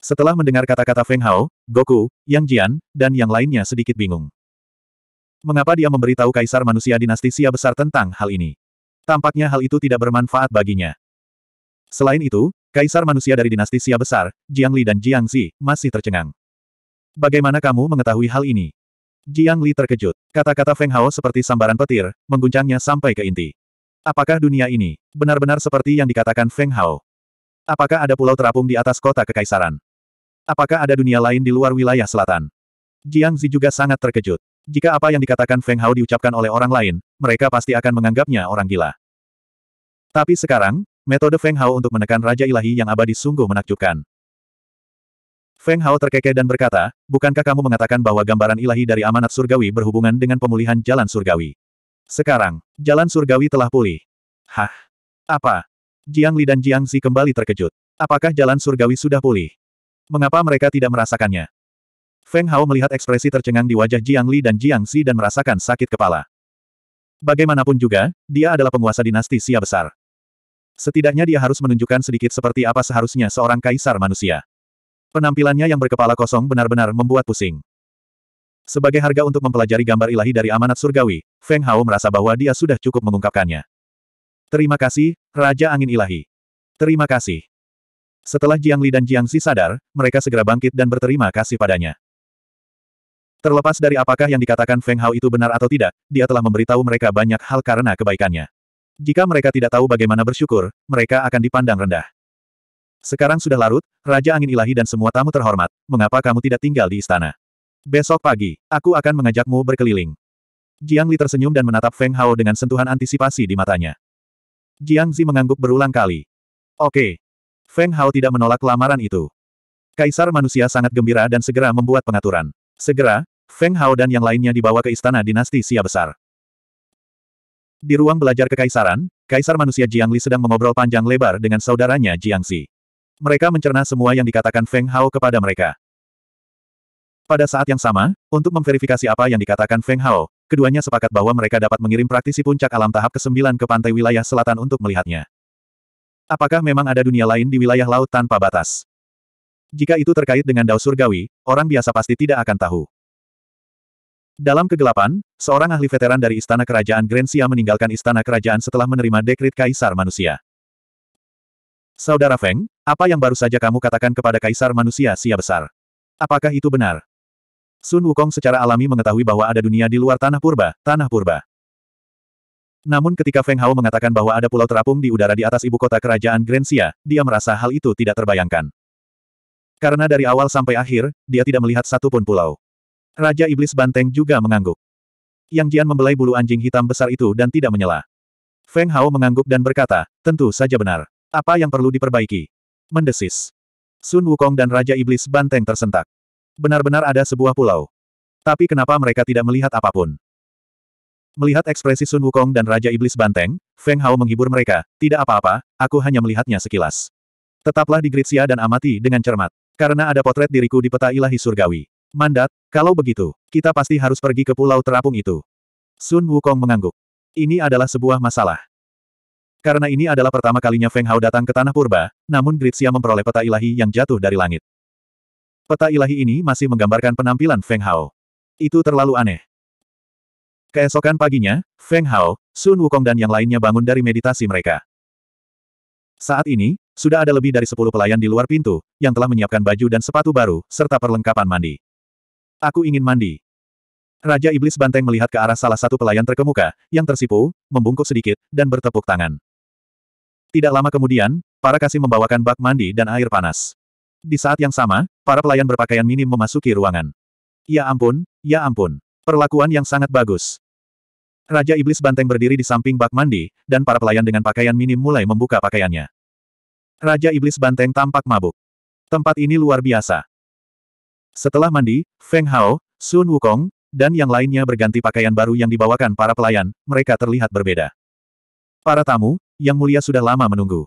Setelah mendengar kata-kata Feng Hao, Goku, Yang Jian, dan yang lainnya sedikit bingung. Mengapa dia memberitahu Kaisar Manusia Dinasti Sia Besar tentang hal ini? Tampaknya hal itu tidak bermanfaat baginya. Selain itu, Kaisar Manusia dari Dinasti Sia Besar, Jiang Li dan Jiang Zi, masih tercengang. Bagaimana kamu mengetahui hal ini? Jiang Li terkejut. Kata-kata Feng Hao seperti sambaran petir, mengguncangnya sampai ke inti. Apakah dunia ini benar-benar seperti yang dikatakan Feng Hao? Apakah ada pulau terapung di atas kota kekaisaran? Apakah ada dunia lain di luar wilayah selatan? Jiang Zi juga sangat terkejut. Jika apa yang dikatakan Feng Hao diucapkan oleh orang lain, mereka pasti akan menganggapnya orang gila. Tapi sekarang, metode Feng Hao untuk menekan Raja Ilahi yang abadi sungguh menakjubkan. Feng Hao terkekeh dan berkata, bukankah kamu mengatakan bahwa gambaran ilahi dari amanat surgawi berhubungan dengan pemulihan jalan surgawi? Sekarang, jalan surgawi telah pulih. Hah? Apa? Jiang Li dan Jiang Zi kembali terkejut. Apakah jalan surgawi sudah pulih? Mengapa mereka tidak merasakannya? Feng Hao melihat ekspresi tercengang di wajah Jiang Li dan Jiang Zi dan merasakan sakit kepala. Bagaimanapun juga, dia adalah penguasa dinasti Sia besar. Setidaknya dia harus menunjukkan sedikit seperti apa seharusnya seorang kaisar manusia. Penampilannya yang berkepala kosong benar-benar membuat pusing. Sebagai harga untuk mempelajari gambar ilahi dari amanat surgawi, Feng Hao merasa bahwa dia sudah cukup mengungkapkannya. Terima kasih, Raja Angin Ilahi. Terima kasih. Setelah Jiang Li dan Jiang Zi sadar, mereka segera bangkit dan berterima kasih padanya. Terlepas dari apakah yang dikatakan Feng Hao itu benar atau tidak, dia telah memberitahu mereka banyak hal karena kebaikannya. Jika mereka tidak tahu bagaimana bersyukur, mereka akan dipandang rendah. Sekarang sudah larut, Raja Angin Ilahi dan semua tamu terhormat, mengapa kamu tidak tinggal di istana? Besok pagi, aku akan mengajakmu berkeliling. Jiang Li tersenyum dan menatap Feng Hao dengan sentuhan antisipasi di matanya. Jiang Zi mengangguk berulang kali. Oke, Feng Hao tidak menolak lamaran itu. Kaisar manusia sangat gembira dan segera membuat pengaturan. Segera, Feng Hao dan yang lainnya dibawa ke istana dinasti Sia Besar. Di ruang belajar kekaisaran, Kaisar manusia Jiang Li sedang mengobrol panjang lebar dengan saudaranya Jiang Zi. Mereka mencerna semua yang dikatakan Feng Hao kepada mereka. Pada saat yang sama, untuk memverifikasi apa yang dikatakan Feng Hao, keduanya sepakat bahwa mereka dapat mengirim praktisi puncak alam tahap ke-9 ke pantai wilayah selatan untuk melihatnya. Apakah memang ada dunia lain di wilayah laut tanpa batas? Jika itu terkait dengan dao surgawi, orang biasa pasti tidak akan tahu. Dalam kegelapan, seorang ahli veteran dari Istana Kerajaan Grensia meninggalkan Istana Kerajaan setelah menerima dekrit Kaisar Manusia. Saudara Feng, apa yang baru saja kamu katakan kepada Kaisar Manusia Sia Besar? Apakah itu benar? Sun Wukong secara alami mengetahui bahwa ada dunia di luar Tanah Purba, Tanah Purba. Namun ketika Feng Hao mengatakan bahwa ada pulau terapung di udara di atas ibu kota kerajaan Grensia, dia merasa hal itu tidak terbayangkan. Karena dari awal sampai akhir, dia tidak melihat satupun pulau. Raja Iblis Banteng juga mengangguk. Yang Jian membelai bulu anjing hitam besar itu dan tidak menyela. Feng Hao mengangguk dan berkata, tentu saja benar. Apa yang perlu diperbaiki? Mendesis. Sun Wukong dan Raja Iblis Banteng tersentak. Benar-benar ada sebuah pulau. Tapi kenapa mereka tidak melihat apa pun? Melihat ekspresi Sun Wukong dan Raja Iblis Banteng, Feng Hao menghibur mereka, tidak apa-apa, aku hanya melihatnya sekilas. Tetaplah di Gritsia dan amati dengan cermat. Karena ada potret diriku di peta ilahi surgawi. Mandat, kalau begitu, kita pasti harus pergi ke pulau terapung itu. Sun Wukong mengangguk. Ini adalah sebuah masalah. Karena ini adalah pertama kalinya Feng Hao datang ke Tanah Purba, namun Gritsia memperoleh peta ilahi yang jatuh dari langit. Peta ilahi ini masih menggambarkan penampilan Feng Hao. Itu terlalu aneh. Keesokan paginya, Feng Hao, Sun Wukong dan yang lainnya bangun dari meditasi mereka. Saat ini, sudah ada lebih dari sepuluh pelayan di luar pintu, yang telah menyiapkan baju dan sepatu baru, serta perlengkapan mandi. Aku ingin mandi. Raja Iblis Banteng melihat ke arah salah satu pelayan terkemuka, yang tersipu, membungkuk sedikit, dan bertepuk tangan. Tidak lama kemudian, para kasih membawakan bak mandi dan air panas. Di saat yang sama, para pelayan berpakaian minim memasuki ruangan. Ya ampun, ya ampun. Perlakuan yang sangat bagus. Raja Iblis Banteng berdiri di samping bak mandi, dan para pelayan dengan pakaian minim mulai membuka pakaiannya. Raja Iblis Banteng tampak mabuk. Tempat ini luar biasa. Setelah mandi, Feng Hao, Sun Wukong, dan yang lainnya berganti pakaian baru yang dibawakan para pelayan, mereka terlihat berbeda. Para tamu, yang mulia sudah lama menunggu.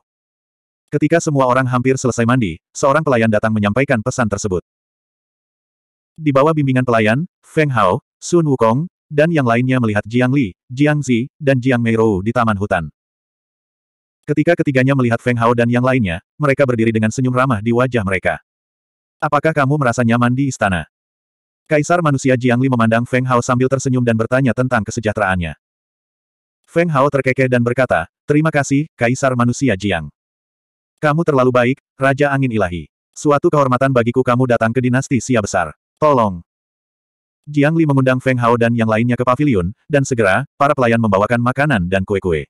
Ketika semua orang hampir selesai mandi, seorang pelayan datang menyampaikan pesan tersebut. Di bawah bimbingan pelayan, Feng Hao, Sun Wukong, dan yang lainnya melihat Jiang Li, Jiang Zi, dan Jiang Meirou di taman hutan. Ketika ketiganya melihat Feng Hao dan yang lainnya, mereka berdiri dengan senyum ramah di wajah mereka. Apakah kamu merasa nyaman di istana? Kaisar manusia Jiangli memandang Feng Hao sambil tersenyum dan bertanya tentang kesejahteraannya. Feng Hao terkekeh dan berkata, Terima kasih, Kaisar manusia Jiang. Kamu terlalu baik, Raja Angin Ilahi. Suatu kehormatan bagiku kamu datang ke dinasti Sia Besar. Tolong. Jiang Li mengundang Feng Hao dan yang lainnya ke pavilion, dan segera, para pelayan membawakan makanan dan kue-kue.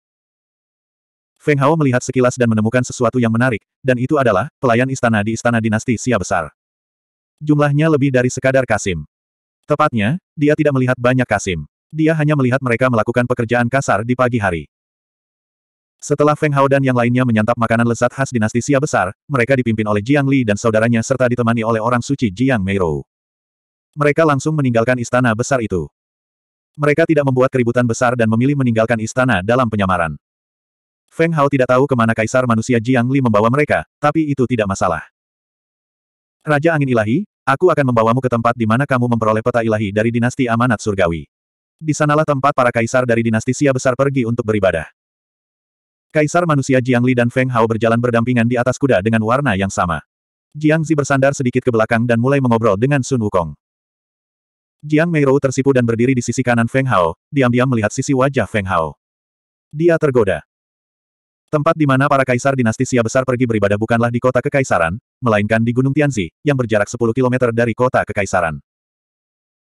Feng Hao melihat sekilas dan menemukan sesuatu yang menarik, dan itu adalah, pelayan istana di istana dinasti Sia Besar. Jumlahnya lebih dari sekadar Kasim. Tepatnya, dia tidak melihat banyak Kasim. Dia hanya melihat mereka melakukan pekerjaan kasar di pagi hari. Setelah Feng Hao dan yang lainnya menyantap makanan lezat khas dinasti Sia besar, mereka dipimpin oleh Jiang Li dan saudaranya serta ditemani oleh orang suci Jiang Meirou. Mereka langsung meninggalkan istana besar itu. Mereka tidak membuat keributan besar dan memilih meninggalkan istana dalam penyamaran. Feng Hao tidak tahu ke mana kaisar manusia Jiang Li membawa mereka, tapi itu tidak masalah. Raja Angin Ilahi, aku akan membawamu ke tempat di mana kamu memperoleh peta ilahi dari dinasti amanat surgawi. Di sanalah tempat para kaisar dari dinasti Sia besar pergi untuk beribadah. Kaisar manusia Jiang Li dan Feng Hao berjalan berdampingan di atas kuda dengan warna yang sama. Jiang Zi bersandar sedikit ke belakang dan mulai mengobrol dengan Sun Wukong. Jiang Meirou tersipu dan berdiri di sisi kanan Feng Hao, diam-diam melihat sisi wajah Feng Hao. Dia tergoda. Tempat di mana para kaisar dinasti Xia besar pergi beribadah bukanlah di kota kekaisaran, melainkan di Gunung Tianzi, yang berjarak 10 km dari kota kekaisaran.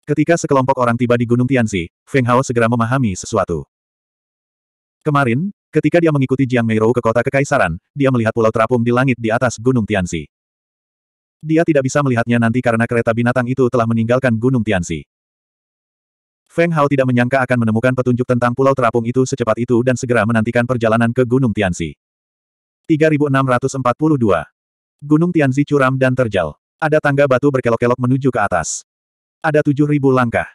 Ketika sekelompok orang tiba di Gunung Tianzi, Feng Hao segera memahami sesuatu. Kemarin, ketika dia mengikuti Jiang Meirou ke kota kekaisaran, dia melihat pulau terapung di langit di atas Gunung Tianzi. Dia tidak bisa melihatnya nanti karena kereta binatang itu telah meninggalkan Gunung Tianzi. Feng Hao tidak menyangka akan menemukan petunjuk tentang pulau terapung itu secepat itu dan segera menantikan perjalanan ke Gunung Tianzi. 3642. Gunung Tianzi curam dan terjal. Ada tangga batu berkelok-kelok menuju ke atas. Ada 7000 langkah.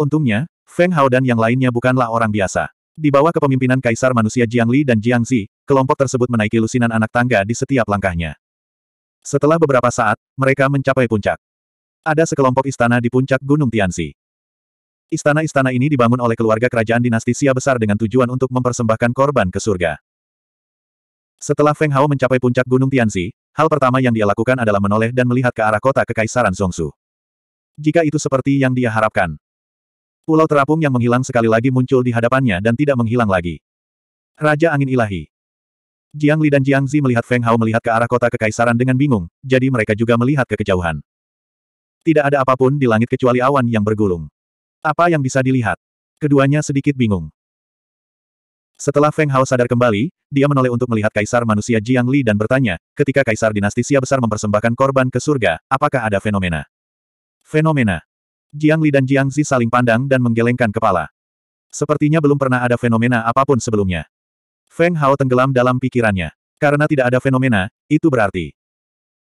Untungnya, Feng Hao dan yang lainnya bukanlah orang biasa. Di bawah kepemimpinan Kaisar Manusia Jiang Li dan Jiang Zi, kelompok tersebut menaiki lusinan anak tangga di setiap langkahnya. Setelah beberapa saat, mereka mencapai puncak. Ada sekelompok istana di puncak Gunung Tianzi. Istana-istana ini dibangun oleh keluarga kerajaan dinasti Xia besar dengan tujuan untuk mempersembahkan korban ke surga. Setelah Feng Hao mencapai puncak Gunung Tianzi, hal pertama yang dia lakukan adalah menoleh dan melihat ke arah kota kekaisaran Zongsu. Jika itu seperti yang dia harapkan. Pulau terapung yang menghilang sekali lagi muncul di hadapannya dan tidak menghilang lagi. Raja Angin Ilahi. Jiang Li dan Jiang Zi melihat Feng Hao melihat ke arah kota kekaisaran dengan bingung, jadi mereka juga melihat ke kejauhan. Tidak ada apa pun di langit kecuali awan yang bergulung. Apa yang bisa dilihat? Keduanya sedikit bingung. Setelah Feng Hao sadar kembali, dia menoleh untuk melihat Kaisar manusia Jiang Li dan bertanya, ketika Kaisar dinasti Xia besar mempersembahkan korban ke surga, apakah ada fenomena? Fenomena. Jiang Li dan Jiang Zi saling pandang dan menggelengkan kepala. Sepertinya belum pernah ada fenomena apa pun sebelumnya. Feng Hao tenggelam dalam pikirannya. Karena tidak ada fenomena, itu berarti.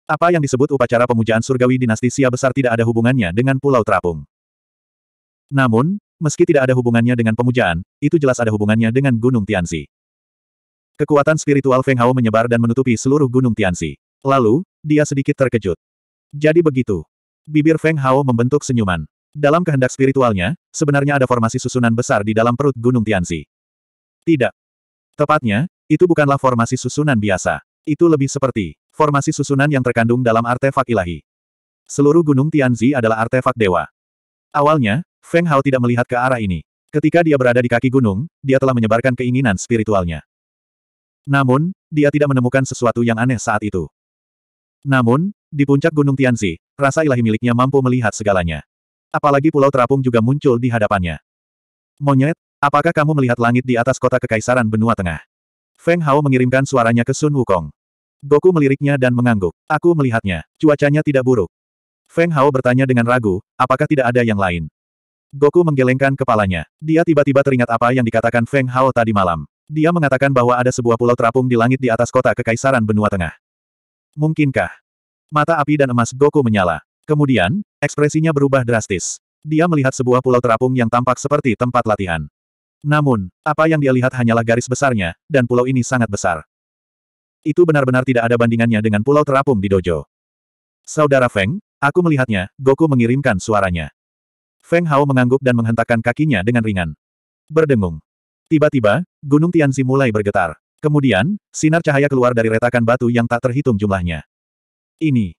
Apa yang disebut upacara pemujaan surgawi dinasti Xia besar tidak ada hubungannya dengan Pulau Terapung. Namun, meski tidak ada hubungannya dengan pemujaan, itu jelas ada hubungannya dengan Gunung Tianxi. Kekuatan spiritual Feng Hao menyebar dan menutupi seluruh Gunung Tianxi. Lalu, dia sedikit terkejut. Jadi begitu. Bibir Feng Hao membentuk senyuman. Dalam kehendak spiritualnya, sebenarnya ada formasi susunan besar di dalam perut Gunung Tianxi. Tidak. Tepatnya, itu bukanlah formasi susunan biasa. Itu lebih seperti formasi susunan yang terkandung dalam artefak ilahi. Seluruh Gunung Tianzi adalah artefak dewa. Awalnya, Feng Hao tidak melihat ke arah ini. Ketika dia berada di kaki gunung, dia telah menyebarkan keinginan spiritualnya. Namun, dia tidak menemukan sesuatu yang aneh saat itu. Namun, di puncak Gunung Tianzi, rasa ilahi miliknya mampu melihat segalanya. Apalagi pulau terapung juga muncul di hadapannya. Monyet, apakah kamu melihat langit di atas kota kekaisaran benua tengah? Feng Hao mengirimkan suaranya ke Sun Wukong. Goku meliriknya dan mengangguk. Aku melihatnya. Cuacanya tidak buruk. Feng Hao bertanya dengan ragu, apakah tidak ada yang lain? Goku menggelengkan kepalanya. Dia tiba-tiba teringat apa yang dikatakan Feng Hao tadi malam. Dia mengatakan bahwa ada sebuah pulau terapung di langit di atas kota kekaisaran benua tengah. Mungkinkah? Mata api dan emas Goku menyala. Kemudian, ekspresinya berubah drastis. Dia melihat sebuah pulau terapung yang tampak seperti tempat latihan. Namun, apa yang dia lihat hanyalah garis besarnya, dan pulau ini sangat besar. Itu benar-benar tidak ada bandingannya dengan pulau terapung di dojo. Saudara Feng, aku melihatnya, Goku mengirimkan suaranya. Feng Hao mengangguk dan menghentakkan kakinya dengan ringan. Berdengung. Tiba-tiba, Gunung Tianzi mulai bergetar. Kemudian, sinar cahaya keluar dari retakan batu yang tak terhitung jumlahnya. Ini.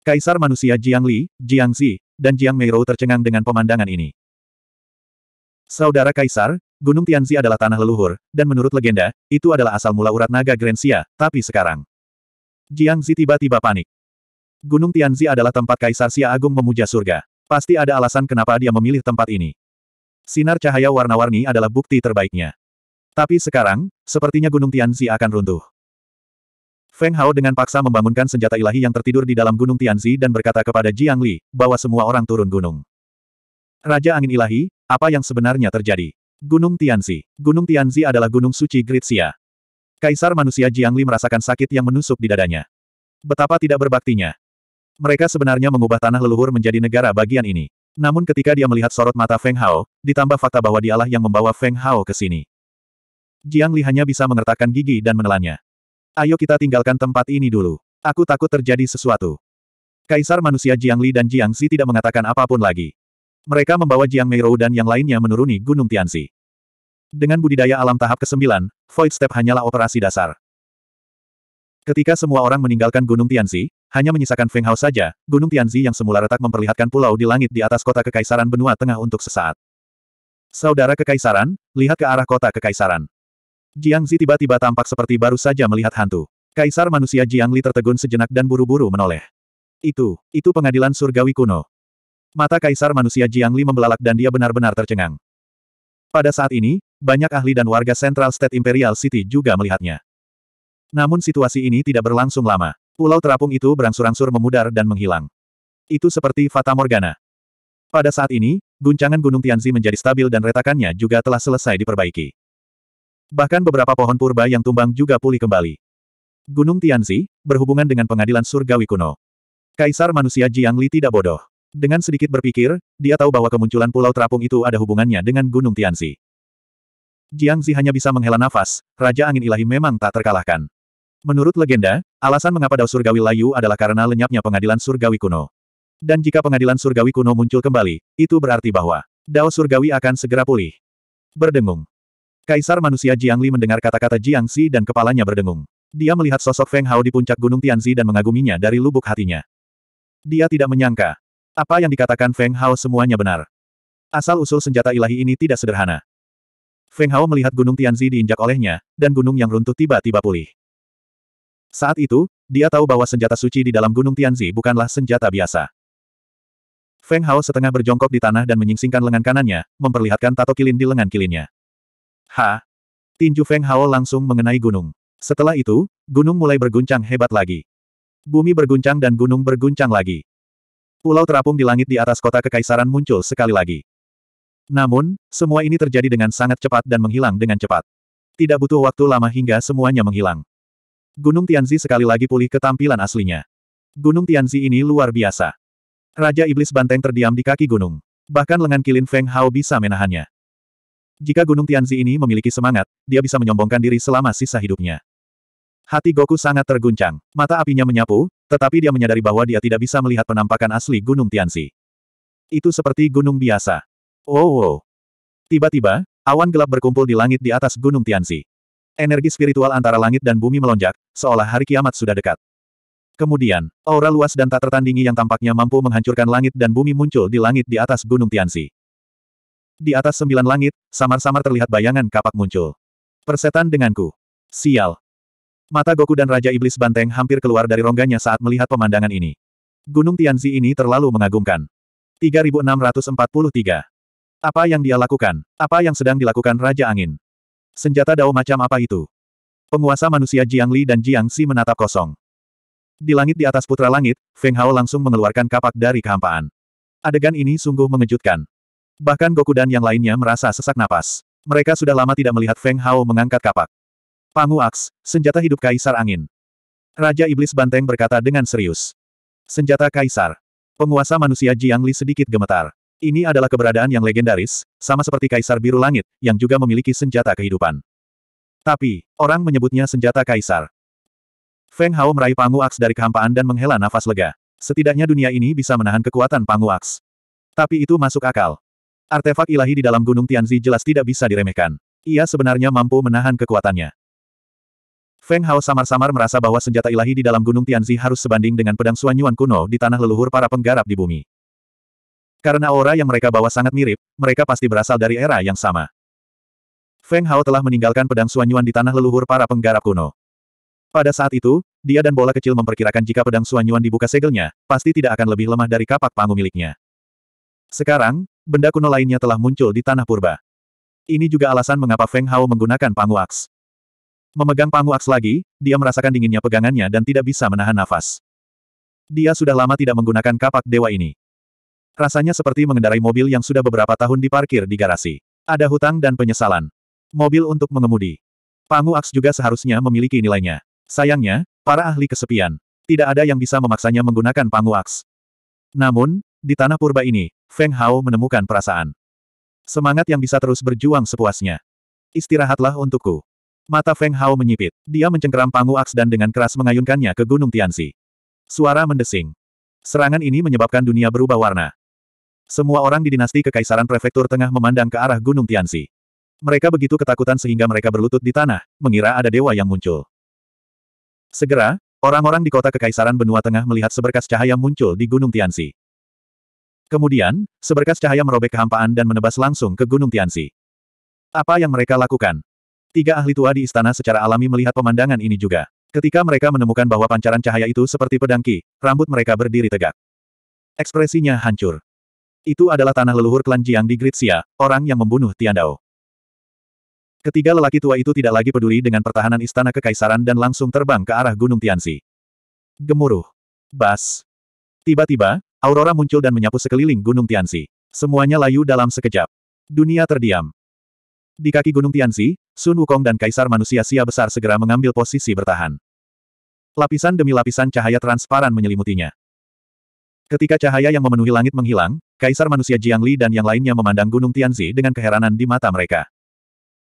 Kaisar manusia Jiang Li, Jiang Zi, dan Jiang Meirou tercengang dengan pemandangan ini. Saudara Kaisar, Gunung Tianzi adalah tanah leluhur, dan menurut legenda, itu adalah asal mula urat naga Grensia, tapi sekarang. Jiang Zi tiba-tiba panik. Gunung Tianzi adalah tempat Kaisar Xia Agung memuja surga. Pasti ada alasan kenapa dia memilih tempat ini. Sinar cahaya warna-warni adalah bukti terbaiknya. Tapi sekarang, sepertinya Gunung Tianzi akan runtuh. Feng Hao dengan paksa membangunkan senjata ilahi yang tertidur di dalam Gunung Tianzi dan berkata kepada Jiang Li, bahwa semua orang turun gunung. Raja Angin Ilahi, apa yang sebenarnya terjadi? Gunung Tianzi. Gunung Tianzi adalah gunung suci Gritsia. Kaisar manusia Jiang Li merasakan sakit yang menusuk di dadanya. Betapa tidak berbaktinya. Mereka sebenarnya mengubah tanah leluhur menjadi negara bagian ini. Namun ketika dia melihat sorot mata Feng Hao, ditambah fakta bahwa dialah yang membawa Feng Hao ke sini. Jiang Li hanya bisa mengertakkan gigi dan menelannya. Ayo kita tinggalkan tempat ini dulu. Aku takut terjadi sesuatu. Kaisar manusia Jiang Li dan Jiang Xi tidak mengatakan apa pun lagi. Mereka membawa Jiang Meirou dan yang lainnya menuruni Gunung Tianzi. Dengan budidaya alam tahap ke-9, Void Step hanyalah operasi dasar. Ketika semua orang meninggalkan Gunung Tianzi, hanya menyisakan Feng Hao saja, Gunung Tianzi yang semula retak memperlihatkan pulau di langit di atas kota Kekaisaran Benua Tengah untuk sesaat. Saudara Kekaisaran, lihat ke arah kota Kekaisaran. Jiang Zi tiba-tiba tampak seperti baru saja melihat hantu. Kaisar manusia Jiang Li tertegun sejenak dan buru-buru menoleh. Itu, itu pengadilan surgawi kuno. Mata kaisar manusia Jiang Li membelalak dan dia benar-benar tercengang. Pada saat ini, banyak ahli dan warga Central State Imperial City juga melihatnya. Namun situasi ini tidak berlangsung lama. Pulau terapung itu berangsur-angsur memudar dan menghilang. Itu seperti Fata Morgana. Pada saat ini, guncangan Gunung Tianzi menjadi stabil dan retakannya juga telah selesai diperbaiki. Bahkan beberapa pohon purba yang tumbang juga pulih kembali. Gunung Tianzi, berhubungan dengan pengadilan surgawi kuno. Kaisar manusia Jiang Li tidak bodoh. Dengan sedikit berpikir, dia tahu bahwa kemunculan pulau terapung itu ada hubungannya dengan Gunung Tianzi. Jiang Zi hanya bisa menghela nafas, Raja Angin Ilahi memang tak terkalahkan. Menurut legenda, alasan mengapa Dao Surgawi layu adalah karena lenyapnya pengadilan surgawi kuno. Dan jika pengadilan surgawi kuno muncul kembali, itu berarti bahwa Dao Surgawi akan segera pulih. Berdengung. Kaisar manusia Jiang Li mendengar kata-kata Jiang Zi dan kepalanya berdengung. Dia melihat sosok Feng Hao di puncak Gunung Tianzi dan mengaguminya dari lubuk hatinya. Dia tidak menyangka, apa yang dikatakan Feng Hao semuanya benar. Asal-usul senjata ilahi ini tidak sederhana. Feng Hao melihat Gunung Tianzi diinjak olehnya, dan gunung yang runtuh tiba-tiba pulih. Saat itu, dia tahu bahwa senjata suci di dalam Gunung Tianzi bukanlah senjata biasa. Feng Hao setengah berjongkok di tanah dan menyingsingkan lengan kanannya, memperlihatkan tato kilin di lengan kilinnya. Ha! Tinju Feng Hao langsung mengenai gunung. Setelah itu, gunung mulai berguncang hebat lagi. Bumi berguncang dan gunung berguncang lagi. Pulau terapung di langit di atas kota kekaisaran muncul sekali lagi. Namun, semua ini terjadi dengan sangat cepat dan menghilang dengan cepat. Tidak butuh waktu lama hingga semuanya menghilang. Gunung Tianzi sekali lagi pulih ke tampilan aslinya. Gunung Tianzi ini luar biasa. Raja Iblis Banteng terdiam di kaki gunung. Bahkan lengan kilin Feng Hao bisa menahannya. Jika Gunung Tianzi ini memiliki semangat, dia bisa menyombongkan diri selama sisa hidupnya. Hati Goku sangat terguncang. Mata apinya menyapu, tetapi dia menyadari bahwa dia tidak bisa melihat penampakan asli Gunung Tianzi. Itu seperti gunung biasa. Oh, oh. Tiba-tiba, awan gelap berkumpul di langit di atas Gunung Tianzi. Energi spiritual antara langit dan bumi melonjak, seolah hari kiamat sudah dekat. Kemudian, aura luas dan tak tertandingi yang tampaknya mampu menghancurkan langit dan bumi muncul di langit di atas Gunung Tianzi. Di atas sembilan langit, samar-samar terlihat bayangan kapak muncul. Persetan denganku. Sial. Mata Goku dan Raja Iblis Banteng hampir keluar dari rongganya saat melihat pemandangan ini. Gunung Tianzi ini terlalu mengagumkan. 3643. Apa yang dia lakukan? Apa yang sedang dilakukan Raja Angin? Senjata dao macam apa itu? Penguasa manusia Jiang Li dan Jiang Si menatap kosong. Di langit di atas putra langit, Feng Hao langsung mengeluarkan kapak dari kehampaan. Adegan ini sungguh mengejutkan. Bahkan Goku dan yang lainnya merasa sesak napas. Mereka sudah lama tidak melihat Feng Hao mengangkat kapak. Pangu senjata hidup Kaisar Angin. Raja Iblis Banteng berkata dengan serius. Senjata Kaisar. Penguasa manusia Jiang Li sedikit gemetar. Ini adalah keberadaan yang legendaris, sama seperti Kaisar Biru Langit, yang juga memiliki senjata kehidupan. Tapi, orang menyebutnya senjata Kaisar. Feng Hao meraih Pangu dari kehampaan dan menghela nafas lega. Setidaknya dunia ini bisa menahan kekuatan Pangu. Tapi itu masuk akal. Artefak ilahi di dalam Gunung Tianzi jelas tidak bisa diremehkan. Ia sebenarnya mampu menahan kekuatannya. Feng Hao samar-samar merasa bahwa senjata ilahi di dalam Gunung Tianzi harus sebanding dengan pedang Suanyuan kuno di tanah leluhur para penggarap di bumi. Karena aura yang mereka bawa sangat mirip, mereka pasti berasal dari era yang sama. Feng Hao telah meninggalkan pedang Suanyuan di tanah leluhur para penggarap kuno. Pada saat itu, dia dan bola kecil memperkirakan jika pedang Suanyuan dibuka segelnya, pasti tidak akan lebih lemah dari kapak pangu miliknya. Sekarang, benda kuno lainnya telah muncul di tanah purba. Ini juga alasan mengapa Feng Hao menggunakan pangu aks. Memegang pangu aks lagi, dia merasakan dinginnya pegangannya dan tidak bisa menahan nafas. Dia sudah lama tidak menggunakan kapak dewa ini. Rasanya seperti mengendarai mobil yang sudah beberapa tahun diparkir di garasi. Ada hutang dan penyesalan. Mobil untuk mengemudi. Pangu aks juga seharusnya memiliki nilainya. Sayangnya, para ahli kesepian. Tidak ada yang bisa memaksanya menggunakan pangu aks. Namun, di tanah purba ini, Feng Hao menemukan perasaan. Semangat yang bisa terus berjuang sepuasnya. Istirahatlah untukku. Mata Feng Hao menyipit. Dia mencengkeram pangu aks dan dengan keras mengayunkannya ke Gunung Tianxi. Suara mendesing. Serangan ini menyebabkan dunia berubah warna. Semua orang di dinasti Kekaisaran Prefektur Tengah memandang ke arah Gunung Tianxi. Mereka begitu ketakutan sehingga mereka berlutut di tanah, mengira ada dewa yang muncul. Segera, orang-orang di kota Kekaisaran Benua Tengah melihat seberkas cahaya muncul di Gunung Tianxi. Kemudian, seberkas cahaya merobek kehampaan dan menebas langsung ke Gunung Tianxi. Apa yang mereka lakukan? Tiga ahli tua di istana secara alami melihat pemandangan ini juga. Ketika mereka menemukan bahwa pancaran cahaya itu seperti pedang ki, rambut mereka berdiri tegak. Ekspresinya hancur. Itu adalah tanah leluhur klan Jiang di Gritsia, orang yang membunuh Tiandao. Ketiga lelaki tua itu tidak lagi peduli dengan pertahanan istana kekaisaran dan langsung terbang ke arah Gunung Tianxi. Gemuruh. Bas. Tiba-tiba, Aurora muncul dan menyapu sekeliling Gunung Tianxi. Semuanya layu dalam sekejap. Dunia terdiam. Di kaki Gunung Tianxi, Sun Wukong dan Kaisar Manusia Sia Besar segera mengambil posisi bertahan. Lapisan demi lapisan cahaya transparan menyelimutinya. Ketika cahaya yang memenuhi langit menghilang, Kaisar Manusia Jiang Li dan yang lainnya memandang Gunung Tianxi dengan keheranan di mata mereka.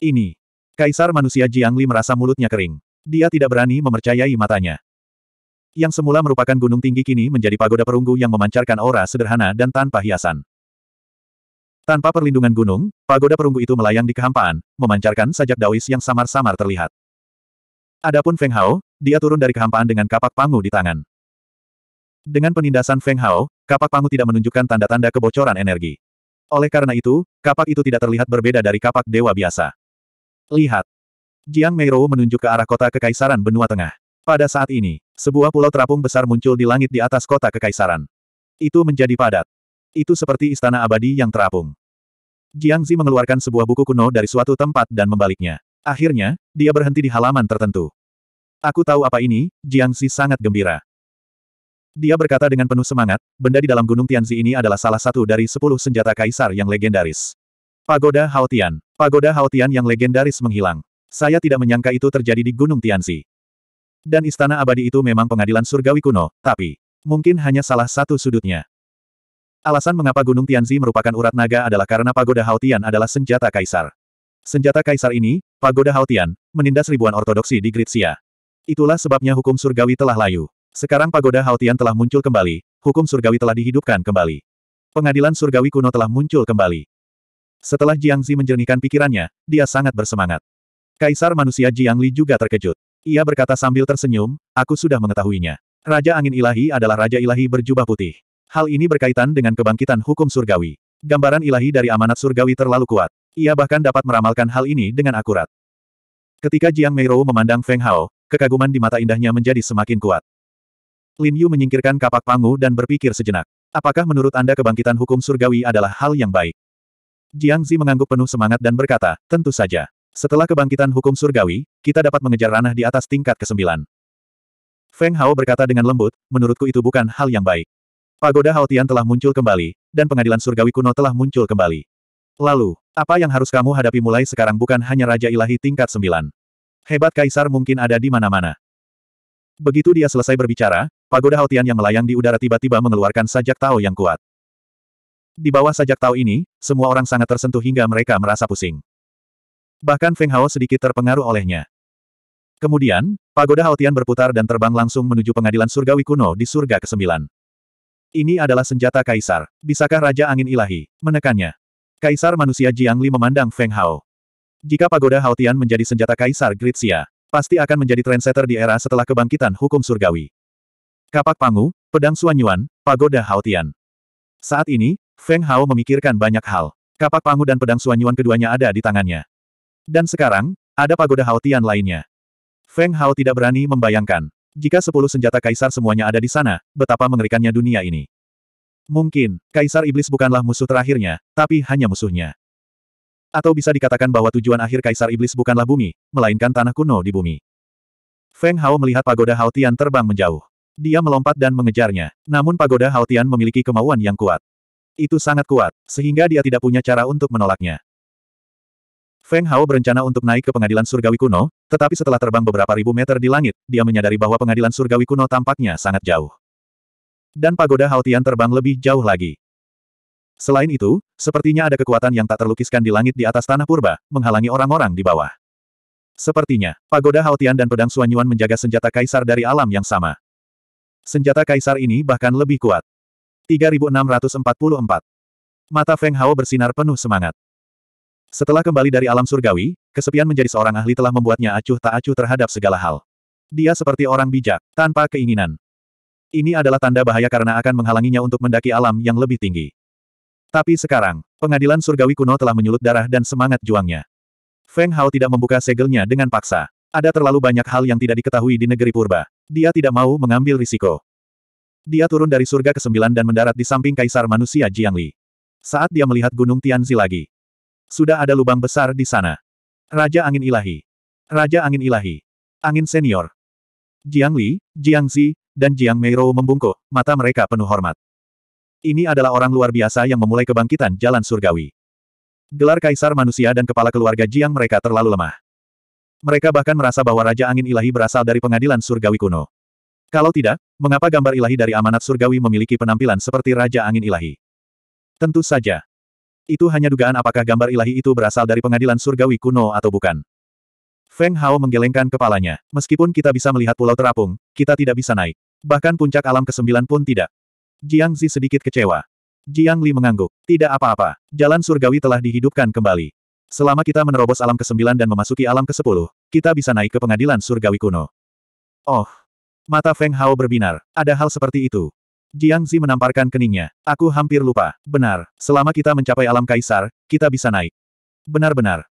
Ini. Kaisar Manusia Jiang Li merasa mulutnya kering. Dia tidak berani memercayai matanya. Yang semula merupakan gunung tinggi kini menjadi pagoda perunggu yang memancarkan aura sederhana dan tanpa hiasan. Tanpa perlindungan gunung, pagoda perunggu itu melayang di kehampaan, memancarkan sajak dawis yang samar-samar terlihat. Adapun Feng Hao, dia turun dari kehampaan dengan kapak pangu di tangan. Dengan penindasan Feng Hao, kapak pangu tidak menunjukkan tanda-tanda kebocoran energi. Oleh karena itu, kapak itu tidak terlihat berbeda dari kapak dewa biasa. Lihat. Jiang Meirou menunjuk ke arah kota kekaisaran benua tengah. Pada saat ini, sebuah pulau terapung besar muncul di langit di atas kota kekaisaran. Itu menjadi padat. Itu seperti istana abadi yang terapung. Jiang Zi mengeluarkan sebuah buku kuno dari suatu tempat dan membaliknya. Akhirnya, dia berhenti di halaman tertentu. Aku tahu apa ini, Jiang Zi sangat gembira. Dia berkata dengan penuh semangat, benda di dalam Gunung Tianzi ini adalah salah satu dari sepuluh senjata kaisar yang legendaris. Pagoda Haotian. Pagoda Haotian yang legendaris menghilang. Saya tidak menyangka itu terjadi di Gunung Tianzi. Dan istana abadi itu memang pengadilan surgawi kuno, tapi mungkin hanya salah satu sudutnya. Alasan mengapa Gunung Tianzi merupakan urat naga adalah karena pagoda Haotian adalah senjata kaisar. Senjata kaisar ini, pagoda Haotian, menindas ribuan ortodoksi di Gritsia. Itulah sebabnya hukum surgawi telah layu. Sekarang pagoda Haotian telah muncul kembali, hukum surgawi telah dihidupkan kembali. Pengadilan surgawi kuno telah muncul kembali. Setelah Jiang Zi menjernihkan pikirannya, dia sangat bersemangat. Kaisar manusia Jiang Li juga terkejut. Ia berkata sambil tersenyum, aku sudah mengetahuinya. Raja Angin Ilahi adalah Raja Ilahi berjubah putih. Hal ini berkaitan dengan kebangkitan hukum surgawi. Gambaran ilahi dari amanat surgawi terlalu kuat. Ia bahkan dapat meramalkan hal ini dengan akurat. Ketika Jiang Meirou memandang Feng Hao, kekaguman di mata indahnya menjadi semakin kuat. Lin Yu menyingkirkan kapak pangu dan berpikir sejenak. Apakah menurut Anda kebangkitan hukum surgawi adalah hal yang baik? Jiang Zi mengangguk penuh semangat dan berkata, tentu saja. Setelah kebangkitan hukum surgawi, kita dapat mengejar ranah di atas tingkat kesembilan. Feng Hao berkata dengan lembut, menurutku itu bukan hal yang baik. Pagoda Haotian telah muncul kembali, dan pengadilan surgawi kuno telah muncul kembali. Lalu, apa yang harus kamu hadapi mulai sekarang bukan hanya Raja Ilahi tingkat sembilan. Hebat Kaisar mungkin ada di mana-mana. Begitu dia selesai berbicara, pagoda Haotian yang melayang di udara tiba-tiba mengeluarkan sajak Tao yang kuat. Di bawah sajak Tao ini, semua orang sangat tersentuh hingga mereka merasa pusing. Bahkan Feng Hao sedikit terpengaruh olehnya. Kemudian, pagoda Haotian berputar dan terbang langsung menuju pengadilan surgawi kuno di surga ke-9. Ini adalah senjata kaisar. Bisakah Raja Angin Ilahi menekannya? Kaisar manusia Jiang Li memandang Feng Hao. Jika pagoda Haotian menjadi senjata kaisar Gritsia, Pasti akan menjadi trendsetter di era setelah kebangkitan hukum surgawi. Kapak Pangu, Pedang Suanyuan, Pagoda Haotian. Saat ini, Feng Hao memikirkan banyak hal. Kapak Pangu dan Pedang Suanyuan keduanya ada di tangannya. Dan sekarang, ada Pagoda Haotian lainnya. Feng Hao tidak berani membayangkan. Jika sepuluh senjata kaisar semuanya ada di sana, betapa mengerikannya dunia ini. Mungkin, Kaisar Iblis bukanlah musuh terakhirnya, tapi hanya musuhnya. Atau bisa dikatakan bahwa tujuan akhir Kaisar Iblis bukanlah bumi, melainkan tanah kuno di bumi. Feng Hao melihat pagoda Haotian terbang menjauh. Dia melompat dan mengejarnya, namun pagoda Haotian memiliki kemauan yang kuat. Itu sangat kuat, sehingga dia tidak punya cara untuk menolaknya. Feng Hao berencana untuk naik ke pengadilan surgawi kuno, tetapi setelah terbang beberapa ribu meter di langit, dia menyadari bahwa pengadilan surgawi kuno tampaknya sangat jauh. Dan pagoda Haotian terbang lebih jauh lagi. Selain itu, sepertinya ada kekuatan yang tak terlukiskan di langit di atas tanah purba, menghalangi orang-orang di bawah. Sepertinya, pagoda Haotian dan pedang Suanyuan menjaga senjata kaisar dari alam yang sama. Senjata kaisar ini bahkan lebih kuat. 3644. Mata Feng Hao bersinar penuh semangat. Setelah kembali dari alam surgawi, kesepian menjadi seorang ahli telah membuatnya acuh tak acuh terhadap segala hal. Dia seperti orang bijak, tanpa keinginan. Ini adalah tanda bahaya karena akan menghalanginya untuk mendaki alam yang lebih tinggi. Tapi sekarang, pengadilan surgawi kuno telah menyulut darah dan semangat juangnya. Feng Hao tidak membuka segelnya dengan paksa. Ada terlalu banyak hal yang tidak diketahui di negeri purba. Dia tidak mau mengambil risiko. Dia turun dari surga ke-9 dan mendarat di samping kaisar manusia Jiangli. Saat dia melihat gunung Tianzi lagi. Sudah ada lubang besar di sana. Raja Angin Ilahi. Raja Angin Ilahi. Angin Senior. Jiangli, Jiangzi, dan Jiang Meirou membungkuk, mata mereka penuh hormat. Ini adalah orang luar biasa yang memulai kebangkitan jalan surgawi. Gelar kaisar manusia dan kepala keluarga Jiang mereka terlalu lemah. Mereka bahkan merasa bahwa Raja Angin Ilahi berasal dari pengadilan surgawi kuno. Kalau tidak, mengapa gambar ilahi dari amanat surgawi memiliki penampilan seperti Raja Angin Ilahi? Tentu saja. Itu hanya dugaan apakah gambar ilahi itu berasal dari pengadilan surgawi kuno atau bukan. Feng Hao menggelengkan kepalanya. Meskipun kita bisa melihat pulau terapung, kita tidak bisa naik. Bahkan puncak alam ke-9 pun tidak. Jiang Zi sedikit kecewa. Jiang Li mengangguk. Tidak apa-apa. Jalan surgawi telah dihidupkan kembali. Selama kita menerobos alam ke-9 dan memasuki alam ke-10, kita bisa naik ke pengadilan surgawi kuno. Oh. Mata Feng Hao berbinar. Ada hal seperti itu. Jiang Zi menamparkan keningnya. Aku hampir lupa. Benar. Selama kita mencapai alam kaisar, kita bisa naik. Benar-benar.